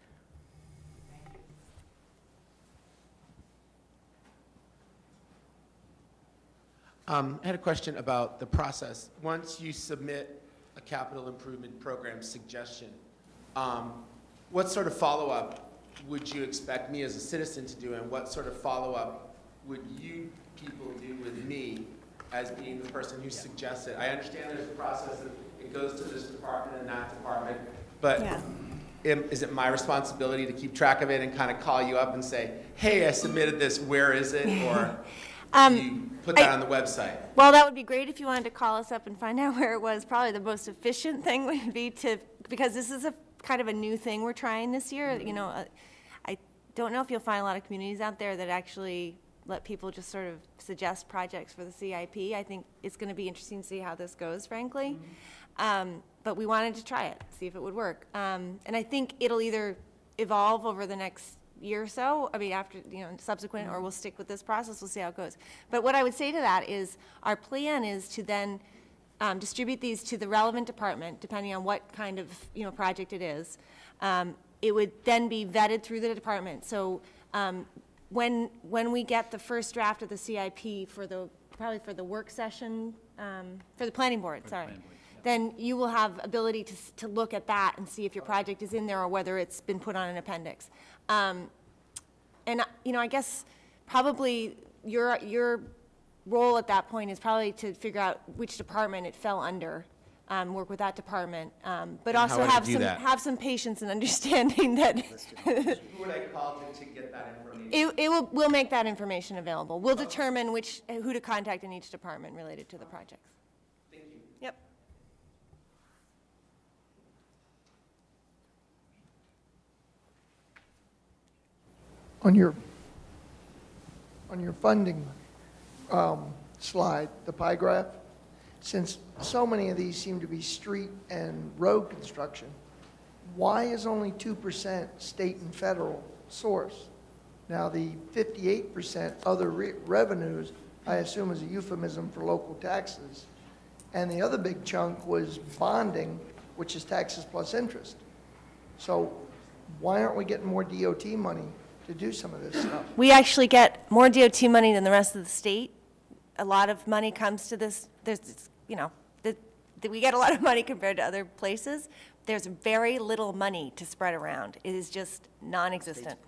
Speaker 14: Um, I had a question about the process. Once you submit a capital improvement program suggestion, um, what sort of follow-up would you expect me as a citizen to do, and what sort of follow-up would you people do with me as being the person who suggests it? I understand there's a process that it goes to this department and that department, but
Speaker 4: Yeah.
Speaker 14: is it my responsibility to keep track of it and kind of call you up and say, hey, I submitted this, where is it? Or
Speaker 15: Um,
Speaker 14: put that
Speaker 15: I-
Speaker 14: on the website?
Speaker 15: Well, that would be great if you wanted to call us up and find out where it was. Probably the most efficient thing would be to, because this is a kind of a new thing we're trying this year, you know. uh, I don't know if you'll find a lot of communities out there that actually
Speaker 4: let people just sort of suggest projects for the CIP. I think it's going to be interesting to see how this goes, frankly. Um, But we wanted to try it, see if it would work. Um, And I think it'll either evolve over the next year or so, I mean, after, you know, subsequent, or we'll stick with this process, we'll see how it goes. But what I would say to that is, our plan is to then um, distribute these to the relevant department, depending on what kind of, you know, project it is. Um, It would then be vetted through the department. So um, when, when we get the first draft of the CIP for the, probably for the work session, um, for the planning board, sorry, then you will have ability to, to look at that and see if your project is in there or whether it's been put on an appendix. Um, And, you know, I guess probably your, your role at that point is probably to figure out which department it fell under, um, work with that department, um, but
Speaker 14: And how
Speaker 4: also
Speaker 14: would I
Speaker 4: have
Speaker 14: do
Speaker 4: some,
Speaker 14: that?
Speaker 4: have some patience and understanding that
Speaker 14: Who would I call to, to get that information?
Speaker 4: it, it will, we'll make that information available. We'll determine which, who to contact in each department related to the projects.
Speaker 14: Thank you.
Speaker 4: Yep.
Speaker 16: On your, on your funding um, slide, the pie graph, since so many of these seem to be street and road construction, why is only 2% state and federal source? Now, the 58% other re- revenues, I assume is a euphemism for local taxes. And the other big chunk was bonding, which is taxes plus interest. So why aren't we getting more DOT money to do some of this stuff?
Speaker 4: We actually get more DOT money than the rest of the state. A lot of money comes to this, there's, you know, the, the- we get a lot of money compared to other places. There's very little money to spread around. It is just non-existent.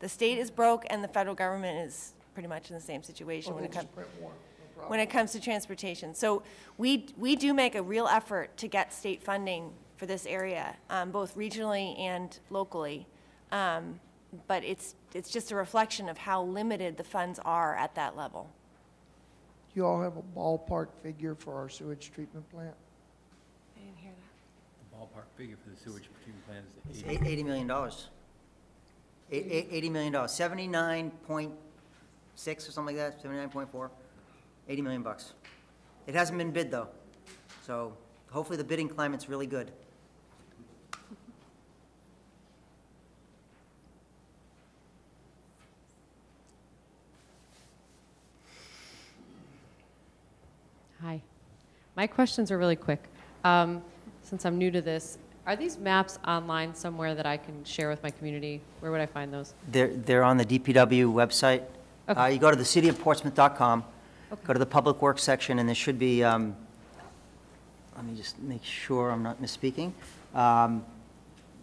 Speaker 4: The state is broke and the federal government is pretty much in the same situation when it comes,
Speaker 16: Print more, no problem.
Speaker 4: when it comes to transportation. So we, we do make a real effort to get state funding for this area, um, both regionally and locally. Um, But it's, it's just a reflection of how limited the funds are at that level.
Speaker 16: Do you all have a ballpark figure for our sewage treatment plant?
Speaker 4: I didn't hear that.
Speaker 2: The ballpark figure for the sewage treatment plant is
Speaker 6: It's eight- $80 million. Eight- eight- $80 million, 79.6 or something like that, 79.4, 80 million bucks. It hasn't been bid, though, so hopefully the bidding climate's really good.
Speaker 15: Hi. My questions are really quick. Um, Since I'm new to this, are these maps online somewhere that I can share with my community? Where would I find those?
Speaker 6: They're, they're on the DPW website. Uh, You go to the cityofportsmouth.com, go to the Public Works section, and there should be, um, let me just make sure I'm not misspeaking. Um,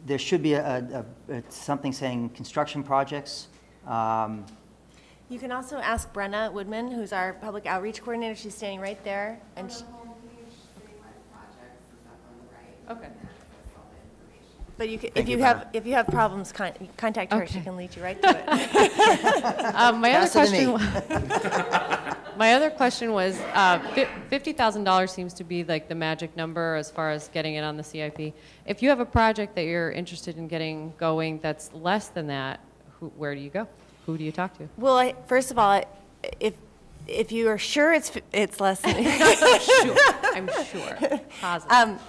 Speaker 6: There should be a, a- a- something saying construction projects. Um,
Speaker 4: You can also ask Brenna Woodman, who's our public outreach coordinator. She's standing right there. and she-
Speaker 15: Okay.
Speaker 4: But you, ca-
Speaker 6: Thank
Speaker 4: if
Speaker 6: you,
Speaker 4: you have, if you have problems, con- contact her. She can lead you right to it.
Speaker 15: Um, My other
Speaker 6: Pass it
Speaker 15: question, my other question was, uh, $50,000 seems to be like the magic number as far as getting it on the CIP. If you have a project that you're interested in getting going that's less than that, who, where do you go? Who do you talk to?
Speaker 4: Well, I- first of all, if, if you are sure it's, it's less than.
Speaker 15: Sure, I'm sure, positive.
Speaker 4: Um,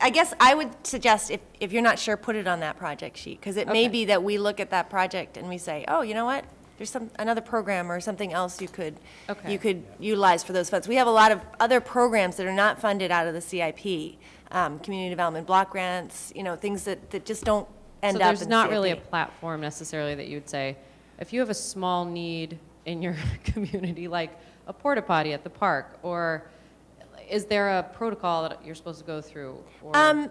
Speaker 4: I guess I would suggest if, if you're not sure, put it on that project sheet, because it may be that we look at that project and we say, oh, you know what? There's some, another program or something else you could,
Speaker 15: Okay.
Speaker 4: you could utilize for those funds. We have a lot of other programs that are not funded out of the CIP, um, community development block grants, you know, things that, that just don't end
Speaker 15: So
Speaker 4: up in
Speaker 15: there's
Speaker 4: the
Speaker 15: not really a platform necessarily that you'd say, if you have a small need in your community, like a porta potty at the park, or is there a protocol that you're supposed to go through? or-
Speaker 4: Um,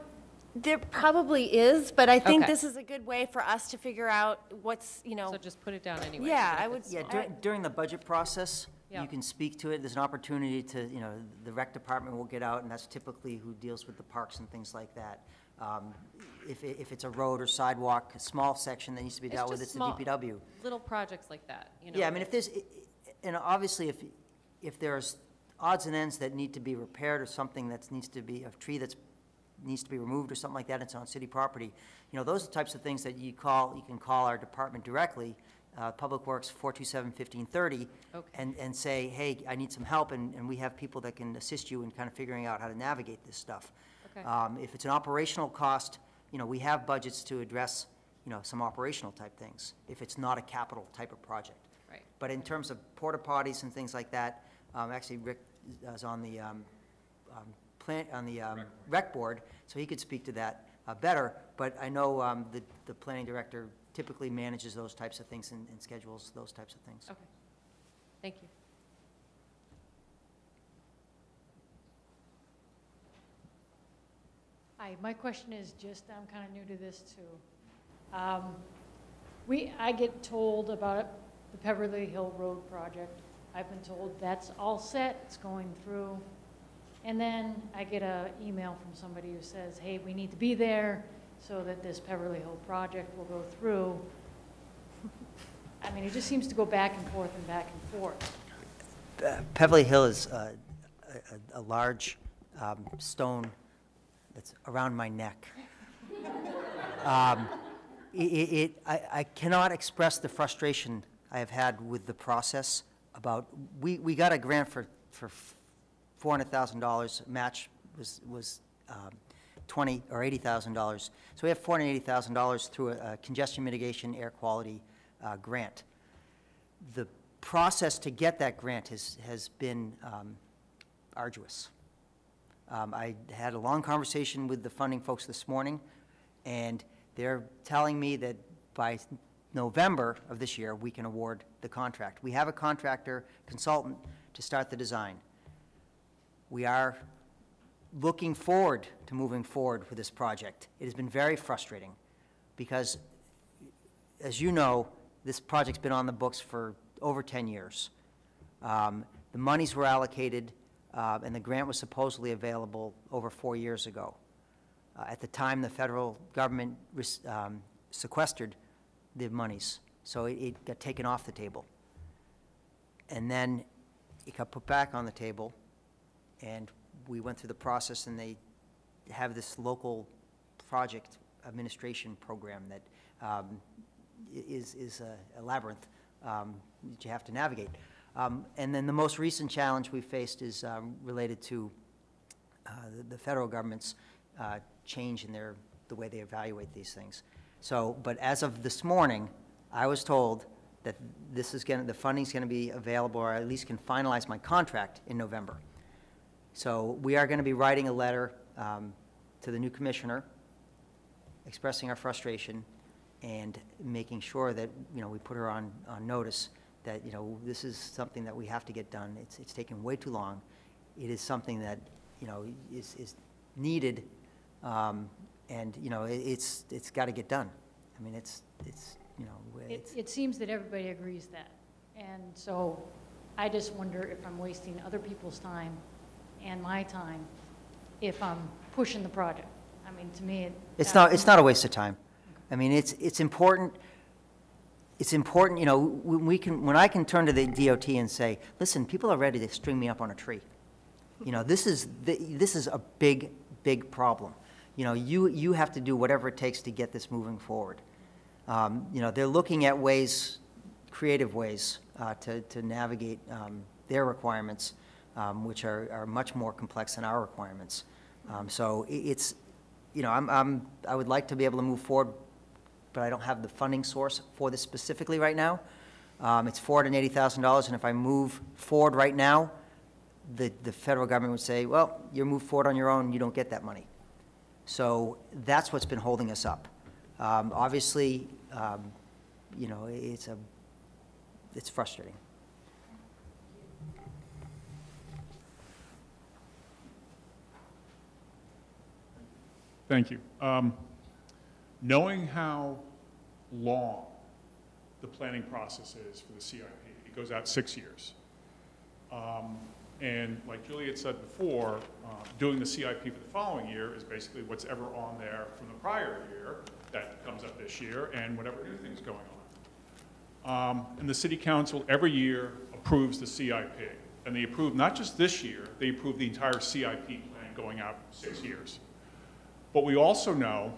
Speaker 4: there probably is, but I think
Speaker 15: Okay.
Speaker 4: this is a good way for us to figure out what's, you know.
Speaker 15: So just put it down anyway.
Speaker 4: Yeah,
Speaker 15: even
Speaker 4: I would,
Speaker 6: Yeah,
Speaker 15: small.
Speaker 6: dur- during the budget process,
Speaker 15: Yeah.
Speaker 6: you can speak to it, there's an opportunity to, you know, the rec department will get out, and that's typically who deals with the parks and things like that. Um, If, it- if it's a road or sidewalk, a small section that needs to be dealt with,
Speaker 15: just
Speaker 6: it's the
Speaker 15: small,
Speaker 6: DPW.
Speaker 15: Little projects like that, you know.
Speaker 6: Yeah, I mean, if there's, i- i- and obviously, if, if there's odds and ends that need to be repaired, or something that needs to be, a tree that's, needs to be removed, or something like that, it's on city property, you know, those are the types of things that you call, you can call our department directly, uh, Public Works 427-1530,
Speaker 12: Okay.
Speaker 6: and, and say, hey, I need some help, and, and we have people that can assist you in kind of figuring out how to navigate this stuff.
Speaker 12: Okay.
Speaker 6: Um, If it's an operational cost, you know, we have budgets to address, you know, some operational type things, if it's not a capital type of project.
Speaker 12: Right.
Speaker 6: But in terms of porta potties and things like that, um, actually Rick is on the, um, um, plan, on the, um, rec board, so he could speak to that, uh, better. But I know, um, the, the planning director typically manages those types of things and, and schedules those types of things.
Speaker 12: Okay. Thank you.
Speaker 17: Hi, my question is just, I'm kind of new to this too. Um, We, I get told about the Peverly Hill Road project. I've been told that's all set, it's going through. And then I get a email from somebody who says, hey, we need to be there so that this Peverly Hill project will go through. I mean, it just seems to go back and forth and back and forth.
Speaker 6: Uh, Peverly Hill is uh, a, a, a large um, stone that's around my neck. Um, it, it, I, I cannot express the frustration I have had with the process about, we, we got a grant for, for $400,000, match was, was um, 20 or $80,000. So we have $480,000 through a a congestion mitigation air quality uh, grant. The process to get that grant has, has been um, arduous. Um, I had a long conversation with the funding folks this morning, and they're telling me that by November of this year, we can award the contract. We have a contractor consultant to start the design. We are looking forward to moving forward with this project. It has been very frustrating, because, as you know, this project's been on the books for over 10 years. Um, The monies were allocated, uh, and the grant was supposedly available over four years ago. Uh, At the time, the federal government um, sequestered the monies, so it- it got taken off the table. And then it got put back on the table, and we went through the process, and they have this local project administration program that um, is, is a- a labyrinth um, that you have to navigate. Um, And then the most recent challenge we faced is um, related to uh, the- the federal government's uh, change in their, the way they evaluate these things. So, but as of this morning, I was told that this is going the funding's going to be available, or I at least can finalize my contract in November. So we are going to be writing a letter um, to the new commissioner, expressing our frustration and making sure that, you know, we put her on, on notice that, you know, this is something that we have to get done. It's, it's taken way too long. It is something that, you know, is, is needed, um, and, you know, it- it's, it's got to get done. I mean, it's, it's, you know,
Speaker 17: It, it seems that everybody agrees that. And so I just wonder if I'm wasting other people's time and my time if I'm pushing the project. I mean, to me, it.
Speaker 6: It's not, it's not a waste of time. I mean, it's, it's important, it's important, you know, when we can, when I can turn to the DOT and say, listen, people are ready to string me up on a tree. You know, this is, th- this is a big, big problem. You know, you, you have to do whatever it takes to get this moving forward. Um, You know, they're looking at ways, creative ways, uh, to, to navigate um, their requirements, um, which are, are much more complex than our requirements. Um, So it's, you know, I'm, I'm, I would like to be able to move forward, but I don't have the funding source for this specifically right now. Um, It's $480,000, and if I move forward right now, the, the federal government would say, well, you move forward on your own, you don't get that money. So that's what's been holding us up. Um, Obviously, um, you know, it's a, it's frustrating.
Speaker 18: Thank you. Um, Knowing how long the planning process is for the CIP, it goes out six years. Um, And like Juliet said before, uh, doing the CIP for the following year is basically what's ever on there from the prior year that comes up this year and whatever new things going on. Um, And the city council every year approves the CIP. And they approve not just this year, they approve the entire CIP plan going out six years. But we also know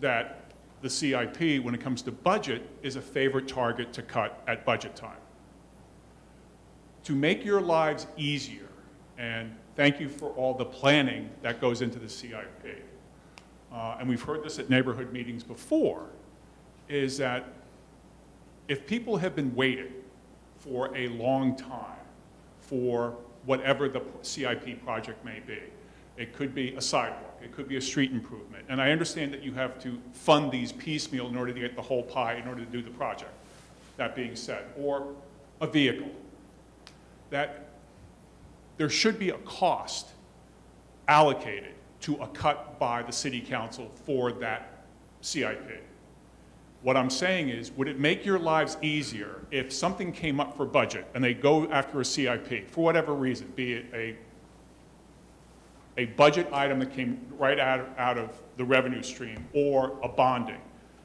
Speaker 18: that the CIP, when it comes to budget, is a favorite target to cut at budget time. To make your lives easier, and thank you for all the planning that goes into the CIP, uh, and we've heard this at neighborhood meetings before, is that if people have been waiting for a long time for whatever the CIP project may be, it could be a sidewalk, it could be a street improvement, and I understand that you have to fund these piecemeal in order to get the whole pie in order to do the project. That being said, or a vehicle, that there should be a cost allocated to a cut by the city council for that CIP. What I'm saying is, would it make your lives easier if something came up for budget and they go after a CIP for whatever reason, be it a, a budget item that came right out, out of the revenue stream or a bonding,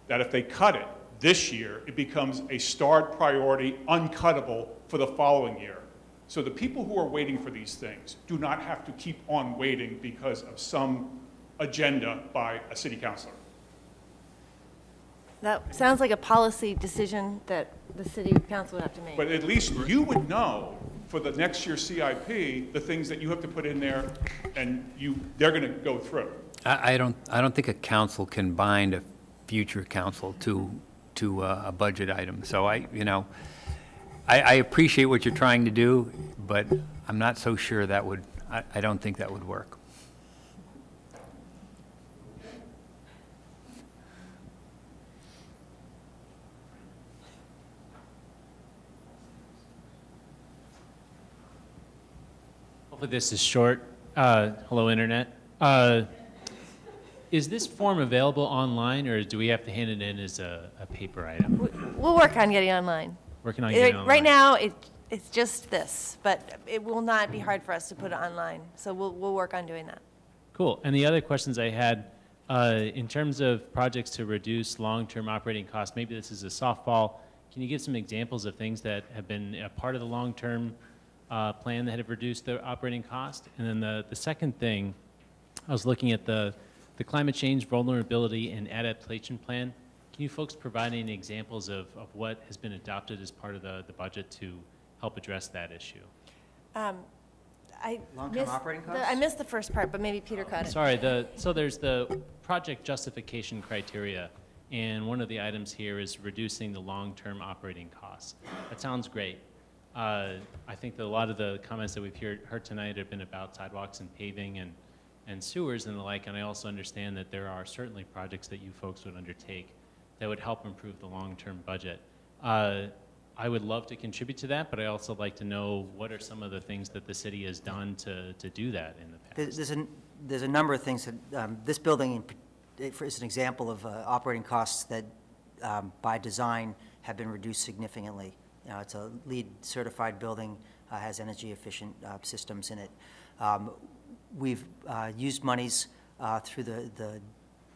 Speaker 18: that if they cut it this year, it becomes a starred priority, uncuttable for the following year. So the people who are waiting for these things do not have to keep on waiting because of some agenda by a city councilor.
Speaker 4: That sounds like a policy decision that the city council would have to make.
Speaker 18: But at least you would know for the next year CIP, the things that you have to put in there and you, they're going to go through.
Speaker 2: I, I don't, I don't think a council can bind a future council to, to a budget item. So I, you know, I, I appreciate what you're trying to do, but I'm not so sure that would, I, I don't think that would work.
Speaker 19: Hopefully this is short. Uh, hello, Internet. Uh, is this form available online, or do we have to hand it in as a, a paper item?
Speaker 4: We'll work on getting online.
Speaker 19: Working on getting
Speaker 4: Right
Speaker 19: online.
Speaker 4: now, it, it's just this, but it will not be hard for us to put it online. So we'll, we'll work on doing that.
Speaker 19: Cool. And the other questions I had, uh, in terms of projects to reduce long-term operating costs, maybe this is a softball. Can you give some examples of things that have been a part of the long-term uh, plan that had reduced the operating cost? And then the, the second thing, I was looking at the, the climate change vulnerability and adaptation plan. Can you folks provide any examples of, of what has been adopted as part of the, the budget to help address that issue?
Speaker 4: Um, I
Speaker 6: Long-term
Speaker 4: missed
Speaker 6: operating
Speaker 4: the- I missed the first part, but maybe Peter caught it.
Speaker 19: Sorry, the, so there's the project justification criteria, and one of the items here is reducing the long-term operating costs. That sounds great. Uh, I think that a lot of the comments that we've heard, heard tonight have been about sidewalks and paving and, and sewers and the like, and I also understand that there are certainly projects that you folks would undertake that would help improve the long-term budget. Uh, I would love to contribute to that, but I also like to know what are some of the things that the city has done to, to do that in the past.
Speaker 6: There's, a, there's a number of things that, um, this building is an example of uh, operating costs that, um, by design, have been reduced significantly. Know, it's a LEED certified building, uh, has energy efficient uh, systems in it. Um, We've uh, used monies uh, through the, the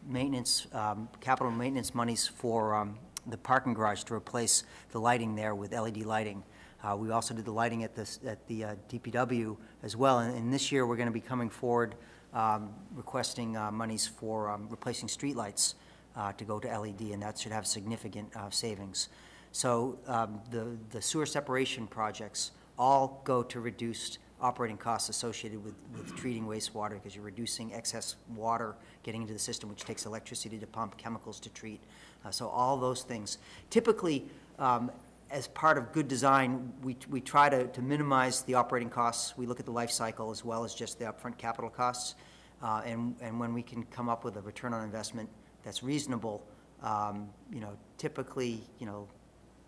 Speaker 6: maintenance, um, capital maintenance monies for um, the parking garage to replace the lighting there with LED lighting. Uh, We also did the lighting at this, at the uh, DPW as well, and and this year, we're going to be coming forward um, requesting uh, monies for um, replacing streetlights uh, to go to LED, and that should have significant uh, savings. So um, the the sewer separation projects all go to reduced operating costs associated with, with treating wastewater, because you're reducing excess water getting into the system, which takes electricity to pump, chemicals to treat. Uh, So all those things. Typically, um, as part of good design, we, we try to, to minimize the operating costs. We look at the life cycle as well as just the upfront capital costs. Uh, And, and when we can come up with a return on investment that's reasonable, um, you know, typically, you know,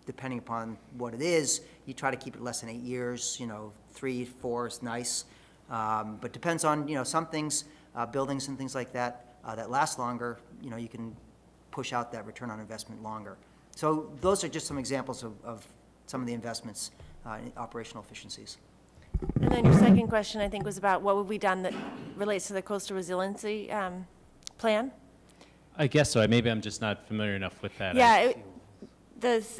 Speaker 6: depending upon what it is, you try to keep it less than eight years, you know, three, four is nice. Um, But depends on, you know, some things, uh, buildings and things like that, uh, that last longer, you know, you can push out that return on investment longer. So those are just some examples of, of some of the investments uh, in operational efficiencies.
Speaker 4: And then your second question, I think, was about what would we done that relates to the coastal resiliency um, plan?
Speaker 19: I guess so. Maybe I'm just not familiar enough with that.
Speaker 4: Yeah, it-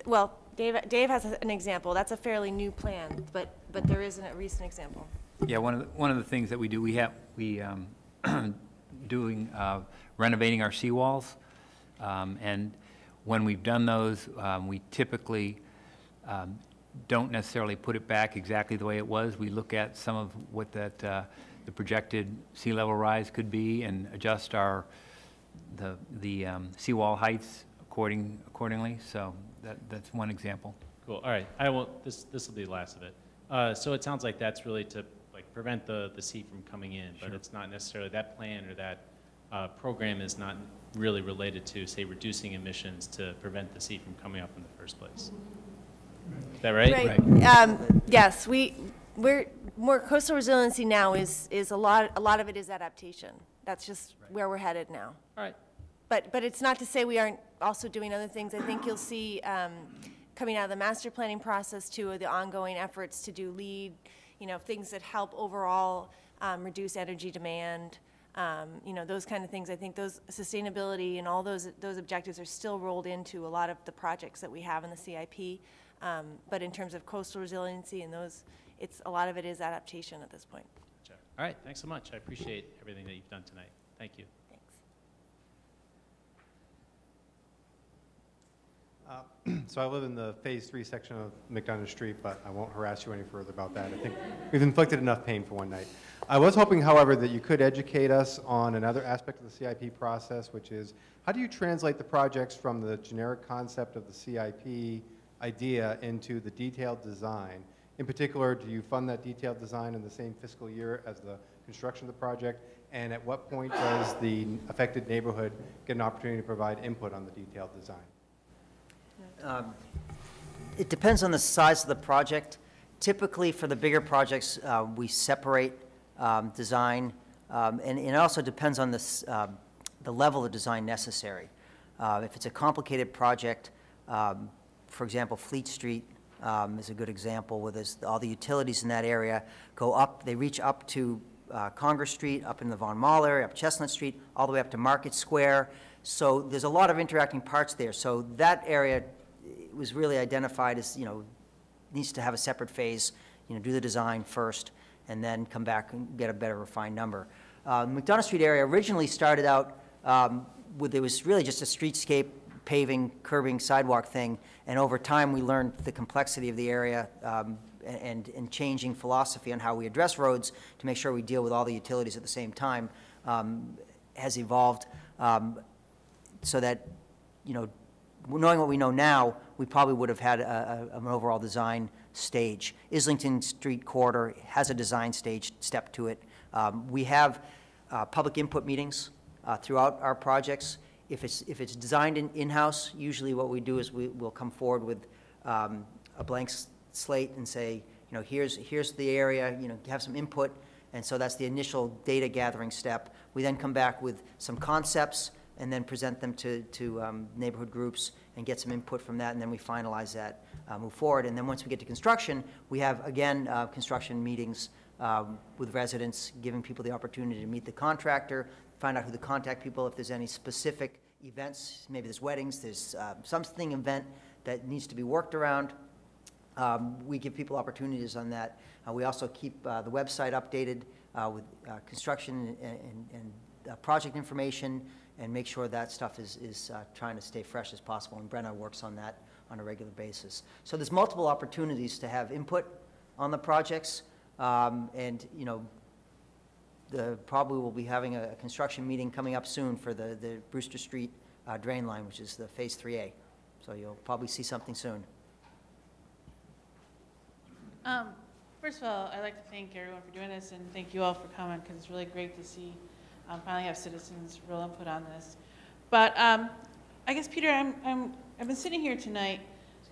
Speaker 4: well, Dave, Dave has an example. That's a fairly new plan, but, but there isn't a recent example.
Speaker 2: Yeah, one of, the one of the things that we do, we have, we, um, doing, uh, renovating our seawalls. Um, And when we've done those, um, we typically um, don't necessarily put it back exactly the way it was. We look at some of what that, uh, the projected sea level rise could be and adjust our, the, the um, seawall heights according, accordingly. So that, that's one example.
Speaker 19: Cool, all right, I will, this, this will be the last of it. Uh, so it sounds like that's really to, like, prevent the, the sea from coming in, but it's not necessarily, that plan or that, uh, program is not really related to, say, reducing emissions to prevent the sea from coming up in the first place. Is that right?
Speaker 4: Um, yes, we, we're, more coastal resiliency now is, is a lot, a lot of it is adaptation. That's just where we're headed now.
Speaker 19: All right.
Speaker 4: But, but it's not to say we aren't also doing other things. I think you'll see, um, coming out of the master planning process too, the ongoing efforts to do LEED, you know, things that help overall, um, reduce energy demand, um, you know, those kind of things. I think those sustainability and all those, those objectives are still rolled into a lot of the projects that we have in the CIP. Um, but in terms of coastal resiliency and those, it's, a lot of it is adaptation at this point.
Speaker 19: All right, thanks so much. I appreciate everything that you've done tonight. Thank you.
Speaker 20: Uh, So I live in the Phase 3 section of McDonough Street, but I won't harass you any further about that. I think we've inflicted enough pain for one night. I was hoping, however, that you could educate us on another aspect of the CIP process, which is, how do you translate the projects from the generic concept of the CIP idea into the detailed design? In particular, do you fund that detailed design in the same fiscal year as the construction of the project? And at what point does the affected neighborhood get an opportunity to provide input on the detailed design?
Speaker 6: Um, It depends on the size of the project. Typically, for the bigger projects, uh, we separate um, design, um, and and it also depends on the s- um, the level of design necessary. Uh, If it's a complicated project, um, for example, Fleet Street um, is a good example, where there's, all the utilities in that area go up, they reach up to uh, Congress Street, up in the Vaughan Mall area, up Chestnut Street, all the way up to Market Square. So there's a lot of interacting parts there. So that area was really identified as, you know, needs to have a separate phase, you know, do the design first, and then come back and get a better refined number. Uh, McDonough Street area originally started out um, with, it was really just a streetscape paving, curbing, sidewalk thing, and over time, we learned the complexity of the area um, and, and changing philosophy on how we address roads to make sure we deal with all the utilities at the same time um, has evolved um, so that, you know, knowing what we know now, we probably would have had a, a- an overall design stage. Islington Street corridor has a design stage step to it. Um, We have uh, public input meetings uh, throughout our projects. If it's, if it's designed in, in-house, usually what we do is we, we'll come forward with um, a blank slate and say, you know, here's, here's the area, you know, have some input, and so that's the initial data gathering step. We then come back with some concepts, and then present them to, to um, neighborhood groups and get some input from that, and then we finalize that, uh, move forward. And then once we get to construction, we have, again, uh, construction meetings um, with residents, giving people the opportunity to meet the contractor, find out who the contact people, if there's any specific events, maybe there's weddings, there's uh, something event that needs to be worked around, um, we give people opportunities on that. Uh, We also keep uh, the website updated uh, with construction and- and and, project information, and make sure that stuff is is uh, trying to stay fresh as possible, and Brenna works on that on a regular basis. So there's multiple opportunities to have input on the projects, um, and, you know, the, probably will be having a construction meeting coming up soon for the the Brewster Street uh, drain line, which is the Phase 3A. So you'll probably see something soon.
Speaker 21: Um, First of all, I'd like to thank everyone for doing this, and thank you all for coming, because it's really great to see, um, finally have citizens' real input on this. But um, I guess, Peter, I'm, I'm, I've been sitting here tonight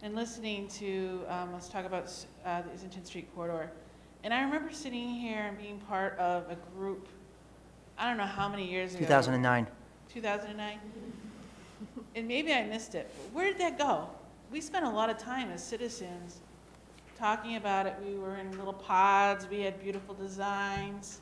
Speaker 21: and listening to um, us talk about uh, the Islington Street corridor, and I remember sitting here and being part of a group, I don't know how many years ago.
Speaker 6: 2009.
Speaker 21: 2009? And maybe I missed it, but where did that go? We spent a lot of time as citizens talking about it. We were in little pods, we had beautiful designs,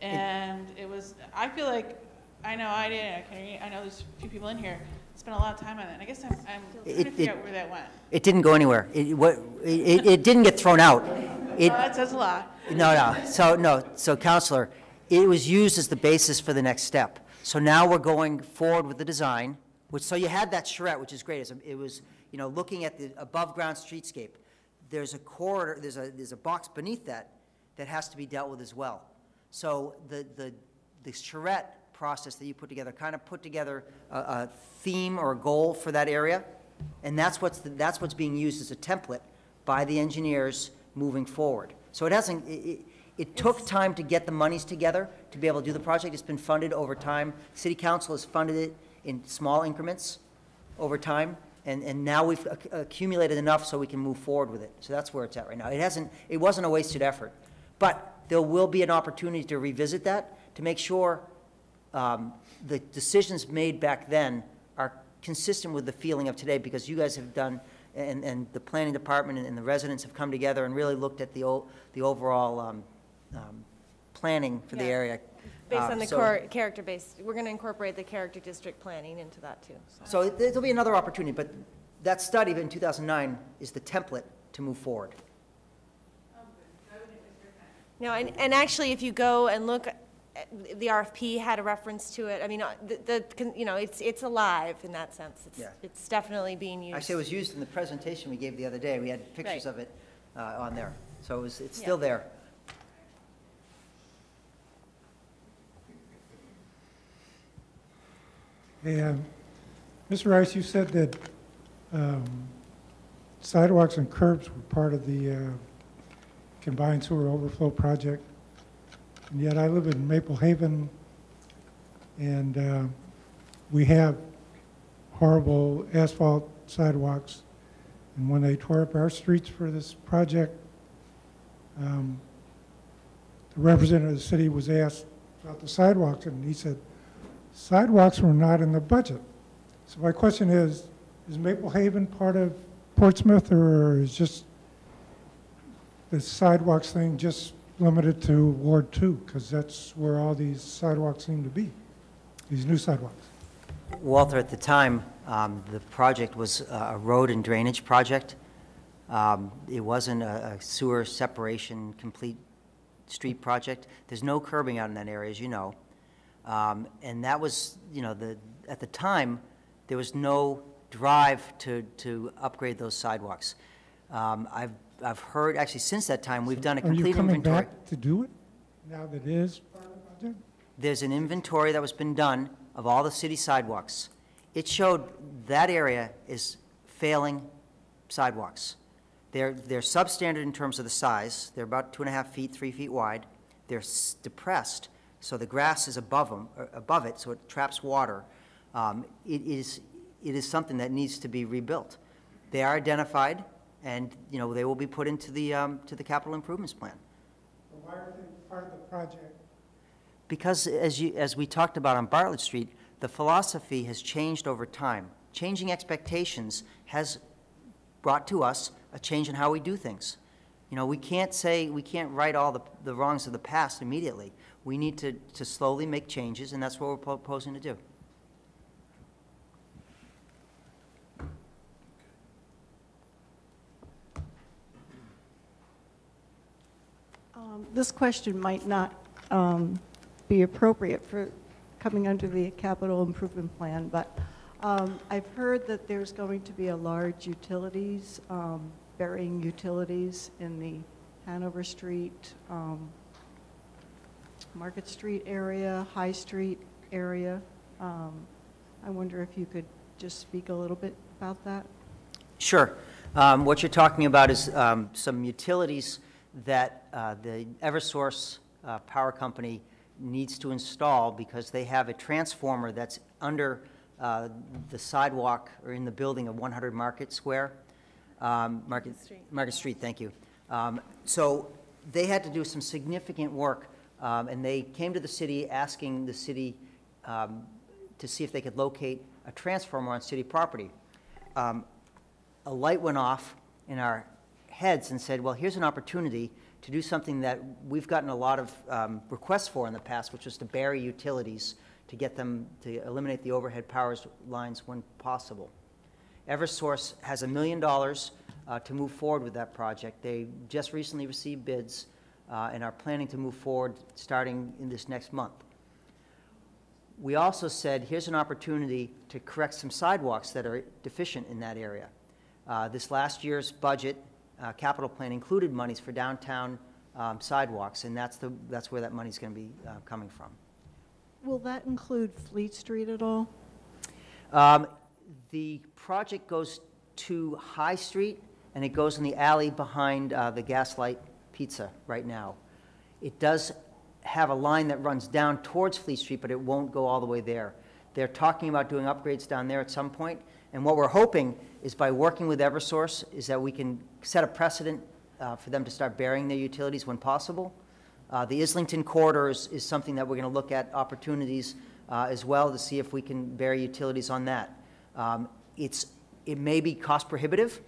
Speaker 21: and it was, I feel like, I know I did, I I know there's a few people in here, spent a lot of time on it, and I guess I'm, I'm trying
Speaker 6: It-
Speaker 21: to figure
Speaker 6: it-
Speaker 21: out where that went.
Speaker 6: It didn't go anywhere. It, what, it, it didn't get thrown out. It,
Speaker 21: Well, that says a lot.
Speaker 6: no, no. So, no, so Counselor, it was used as the basis for the next step. So now we're going forward with the design, Which, so you had that charrette, which is great. It was, you know, looking at the above-ground streetscape. There's a corridor, there's a, there's a box beneath that that has to be dealt with as well. So the, the, the charrette process that you put together, kind of put together a, a theme or a goal for that area, and that's what's, the- that's what's being used as a template by the engineers moving forward. So it hasn't, it, it- it took time to get the monies together to be able to do the project. It's been funded over time. City council has funded it in small increments over time, and, and now we've acc- accumulated enough so we can move forward with it. So that's where it's at right now. It hasn't, it wasn't a wasted effort. But there will be an opportunity to revisit that, to make sure um, the decisions made back then are consistent with the feeling of today, because you guys have done, and, and the planning department and the residents have come together and really looked at the, o- the overall um, um, planning for the area.
Speaker 15: Based
Speaker 6: Um,
Speaker 15: on the
Speaker 6: so-
Speaker 15: core, character-based, we're going to incorporate the character district planning into that too.
Speaker 6: So it- there'll be another opportunity, but that study in 2009 is the template to move forward.
Speaker 15: No, and, and actually, if you go and look, the RFP had a reference to it. I mean, uh, the, the, you know, it's, it's alive in that sense. It's,
Speaker 6: Yeah.
Speaker 15: it's definitely being used.
Speaker 6: Actually, it was used in the presentation we gave the other day. We had pictures
Speaker 15: Right.
Speaker 6: of it uh, on there. So it was, it's
Speaker 15: Yeah.
Speaker 6: still there.
Speaker 8: And, Mr. Rice, you said that um, sidewalks and curbs were part of the uh, combined sewer overflow project. And yet I live in Maple Haven, and uh, we have horrible asphalt sidewalks. And when they tore up our streets for this project, um, the representative of the city was asked about the sidewalks, and he said, sidewalks were not in the budget. So my question is, is Maple Haven part of Portsmouth, or is just the sidewalks thing just limited to Ward Two? Because that's where all these sidewalks seem to be, these new sidewalks.
Speaker 6: Walter, at the time, um, the project was a road and drainage project. Um, It wasn't a a sewer separation, complete street project. There's no curbing out in that area, as you know. Um, And that was, you know, the, at the time, there was no drive to, to upgrade those sidewalks. Um, I've, I've heard, actually, since that time, we've done a
Speaker 8: Are you
Speaker 6: complete
Speaker 8: coming
Speaker 6: inventory.
Speaker 8: back to do it, now that it is part of the project?
Speaker 6: There's an inventory that was been done of all the city sidewalks. It showed that area is failing sidewalks. They're, they're substandard in terms of the size. They're about two and a half feet, three feet wide. They're s- depressed, so the grass is above them, uh, above it, so it traps water. Um, It is, it is something that needs to be rebuilt. They are identified, and, you know, they will be put into the, um, to the capital improvements plan.
Speaker 8: Why are they part of the project?
Speaker 6: Because as you, as we talked about on Bartlett Street, the philosophy has changed over time. Changing expectations has brought to us a change in how we do things. You know, we can't say, we can't right all the, the wrongs of the past immediately. We need to, to slowly make changes, and that's what we're proposing to do.
Speaker 22: This question might not um, be appropriate for coming under the capital improvement plan, but um, I've heard that there's going to be a large utilities, um, burying utilities in the Hanover Street, um, Market Street area, High Street area. Um, I wonder if you could just speak a little bit about that?
Speaker 6: Sure. What you're talking about is some utilities that uh, the Eversource uh, Power Company needs to install because they have a transformer that's under uh, the sidewalk or in the building of 100 Market Square. Um, Market, Street Market Street, thank you. Um, So they had to do some significant work, um, and they came to the city asking the city um, to see if they could locate a transformer on city property. Um, a light went off in our heads and said, well, here's an opportunity to do something that we've gotten a lot of um, requests for in the past, which was to bury utilities, to get them, to eliminate the overhead power lines when possible. Eversource has a million dollars uh, to move forward with that project. They just recently received bids uh, and are planning to move forward starting in this next month. we also said, here's an opportunity to correct some sidewalks that are deficient in that area. Uh, This last year's budget, uh, capital plan included monies for downtown um, sidewalks, and that's the, that's where that money's going to be uh, coming from.
Speaker 22: Will that include Fleet Street at all?
Speaker 6: Um, The project goes to High Street, and it goes in the alley behind uh, the Gaslight Pizza right now. It does have a line that runs down towards Fleet Street, but it won't go all the way there. They're talking about doing upgrades down there at some point, and what we're hoping is by working with Eversource, is that we can set a precedent uh, for them to start burying their utilities when possible. Uh, The Islington corridor is, something that we're going to look at opportunities uh, as well to see if we can bury utilities on that. Um, It's, it may be cost prohibitive.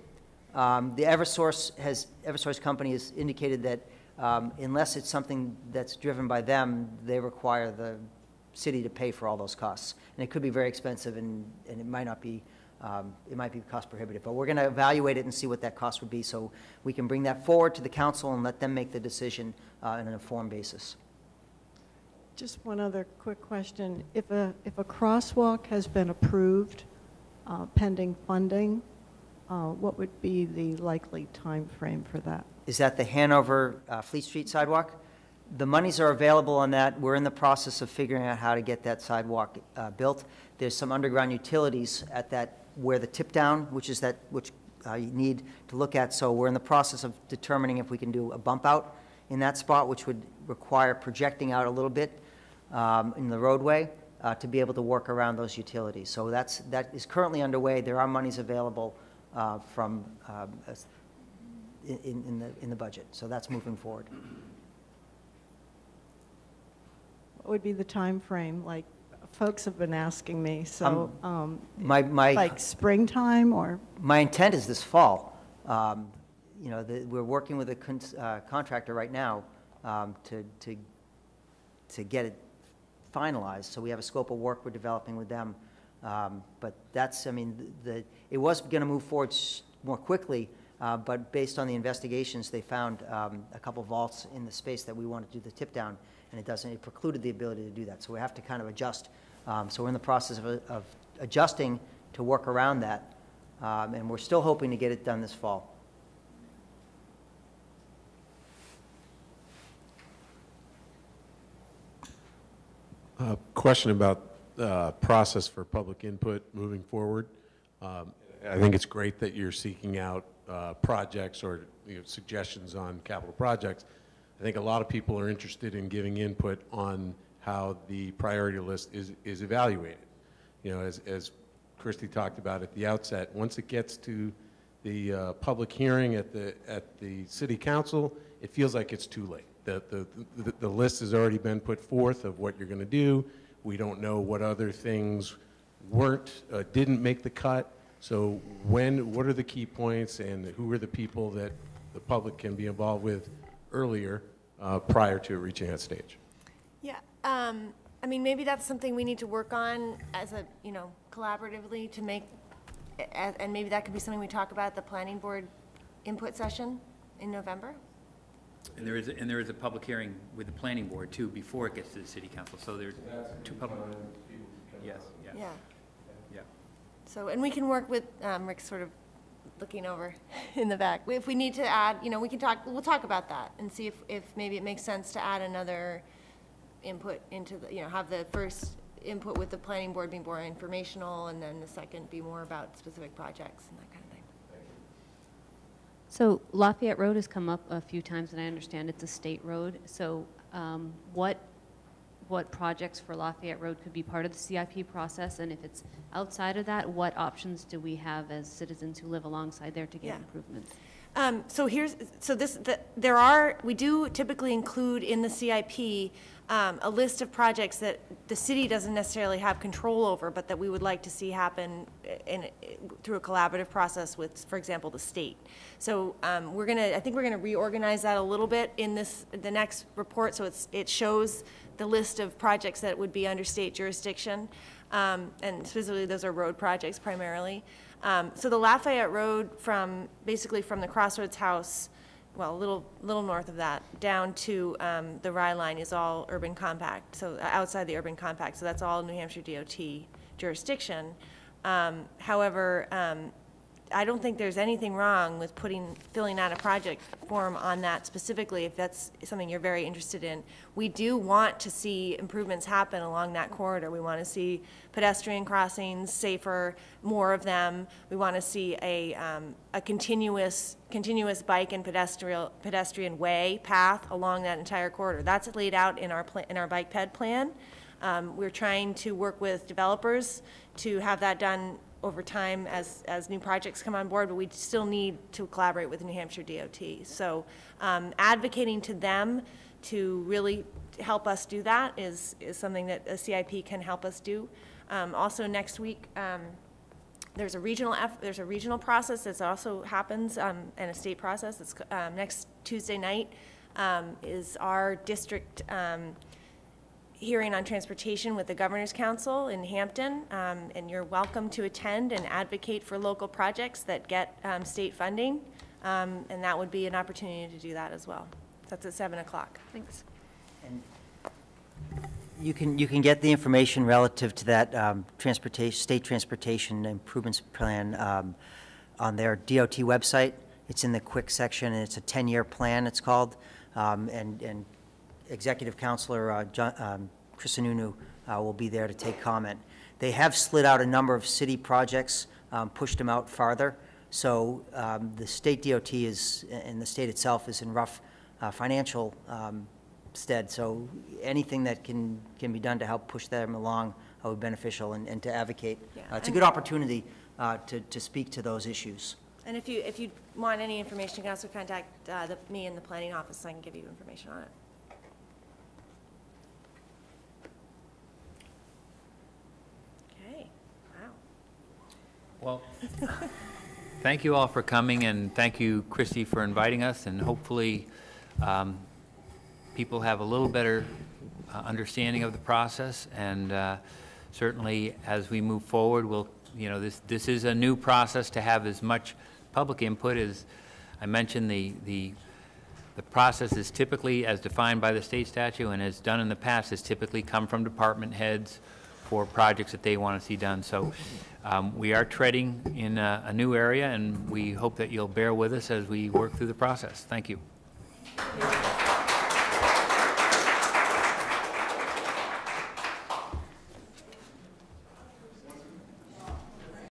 Speaker 6: Um, The Eversource has, Eversource company has indicated that um, unless it's something that's driven by them, they require the city to pay for all those costs. And it could be very expensive, and, and it might not be, um, it might be cost prohibitive. But we're going to evaluate it and see what that cost would be, so we can bring that forward to the council and let them make the decision uh, on an informed basis.
Speaker 22: Just one other quick question. If a, if a crosswalk has been approved uh, pending funding, uh, what would be the likely time frame for that?
Speaker 6: Is that the Hanover uh, Fleet Street sidewalk? The monies are available on that. We're in the process of figuring out how to get that sidewalk uh, built. There's some underground utilities at that, where the tip down, which is that, which uh, you need to look at. So we're in the process of determining if we can do a bump out in that spot, which would require projecting out a little bit um, in the roadway uh, to be able to work around those utilities. So that's, that is currently underway. There are monies available uh, from, um, in, in the, in the budget. So that's moving forward.
Speaker 22: What would be the time frame? Like, folks have been asking me, so, um,
Speaker 6: My, my.
Speaker 22: like springtime or?
Speaker 6: My intent is this fall. Um, You know, the- we're working with a uh, contractor right now um, to, to, to get it finalized. So we have a scope of work we're developing with them. Um, But that's, I mean, the, it was going to move forward s- more quickly, uh, but based on the investigations, they found um, a couple vaults in the space that we wanted to do the tip down, and it doesn't, it precluded the ability to do that. So we have to kind of adjust. Um, So we're in the process of, of adjusting to work around that, Um, and we're still hoping to get it done this fall.
Speaker 10: Uh, Question about uh, process for public input moving forward. Um, I think it's great that you're seeking out uh, projects or you know, suggestions on capital projects. I think a lot of people are interested in giving input on how the priority list is, is evaluated. You know, as, as Christie talked about at the outset, once it gets to the uh, public hearing at the, at the city council, it feels like it's too late. The, the, the, the list has already been put forth of what you're going to do. We don't know what other things weren't, uh, didn't make the cut. So when, what are the key points and who are the people that the public can be involved with earlier uh, prior to reaching that stage?
Speaker 4: Yeah, um, I mean, maybe that's something we need to work on as a, you know, collaboratively to make, and maybe that could be something we talk about at the planning board input session in November?
Speaker 2: And there is, and there is a public hearing with the planning board too, before it gets to the city council, so there's two public. Yes, yeah.
Speaker 4: Yeah.
Speaker 2: Yeah.
Speaker 4: So, and we can work with, um, Rick sort of looking over in the back. If we need to add, you know, we can talk, we'll talk about that and see if, if maybe it makes sense to add another input into the, you know, have the first input with the planning board be more informational and then the second be more about specific projects and that kind of thing.
Speaker 12: So Lafayette Road has come up a few times, and I understand it's a state road. So um, what, what projects for Lafayette Road could be part of the CIP process? And if it's outside of that, what options do we have as citizens who live alongside there to get
Speaker 4: Yeah.
Speaker 12: improvements?
Speaker 4: Um, so here's, so this, the, there are, we do typically include in the CIP, um, a list of projects that the city doesn't necessarily have control over, but that we would like to see happen in, through a collaborative process with, for example, the state. So, um, we're gonna, I think we're gonna reorganize that a little bit in this, the next report, so it's, it shows the list of projects that would be under state jurisdiction. Um, and specifically, those are road projects primarily. Um, so the Lafayette Road from, basically from the Crossroads House well, a little, little north of that, down to um, the Rye line is all urban compact, so outside the urban compact, so that's all New Hampshire DOT jurisdiction. Um, However, um, I don't think there's anything wrong with putting, filling out a project form on that specifically, if that's something you're very interested in. We do want to see improvements happen along that corridor. We want to see pedestrian crossings safer, more of them. We want to see a, um, a continuous, continuous bike and pedestrian, pedestrian way path along that entire corridor. That's laid out in our, in our bike ped plan. Um, We're trying to work with developers to have that done over time as, as new projects come on board, but we still need to collaborate with New Hampshire DOT. So um, advocating to them to really help us do that is, is something that a CIP can help us do. Um, Also, next week, um, there's a regional, there's a regional process that also happens, um, and a state process. It's, um, next Tuesday night um, is our district hearing on transportation with the Governor's Council in Hampton, um, and you're welcome to attend and advocate for local projects that get um, state funding, um, and that would be an opportunity to do that as well. That's at 7 o'clock.
Speaker 12: Thanks.
Speaker 6: And You can, you can get the information relative to that um, transportation, state transportation improvements plan um, on their DOT website. It's in the quick section, and it's a 10-year plan, it's called. Um, And, and Executive Councilor uh, John- um, uh, will be there to take comment. They have slid out a number of city projects, um, pushed them out farther. So um, the state DOT is, and the state itself is in rough uh, financial um, stead. So anything that can, can be done to help push them along uh, would be beneficial and, and to advocate.
Speaker 4: Yeah,
Speaker 6: Uh, It's a good opportunity uh, to, to speak to those issues.
Speaker 4: And if you, if you want any information, you can also contact uh, the- me in the planning office, and I can give you information on it. Okay, wow.
Speaker 2: Well, thank you all for coming, and thank you, Christy, for inviting us, and hopefully, um, people have a little better uh, understanding of the process, and uh, certainly, as we move forward, we'll, you know, this, this is a new process to have as much public input as, I mentioned, the, the, the process is typically, as defined by the state statute and as done in the past, has typically come from department heads for projects that they want to see done. So um, we are treading in a, a new area, and we hope that you'll bear with us as we work through the process. Thank you.
Speaker 4: Thank you.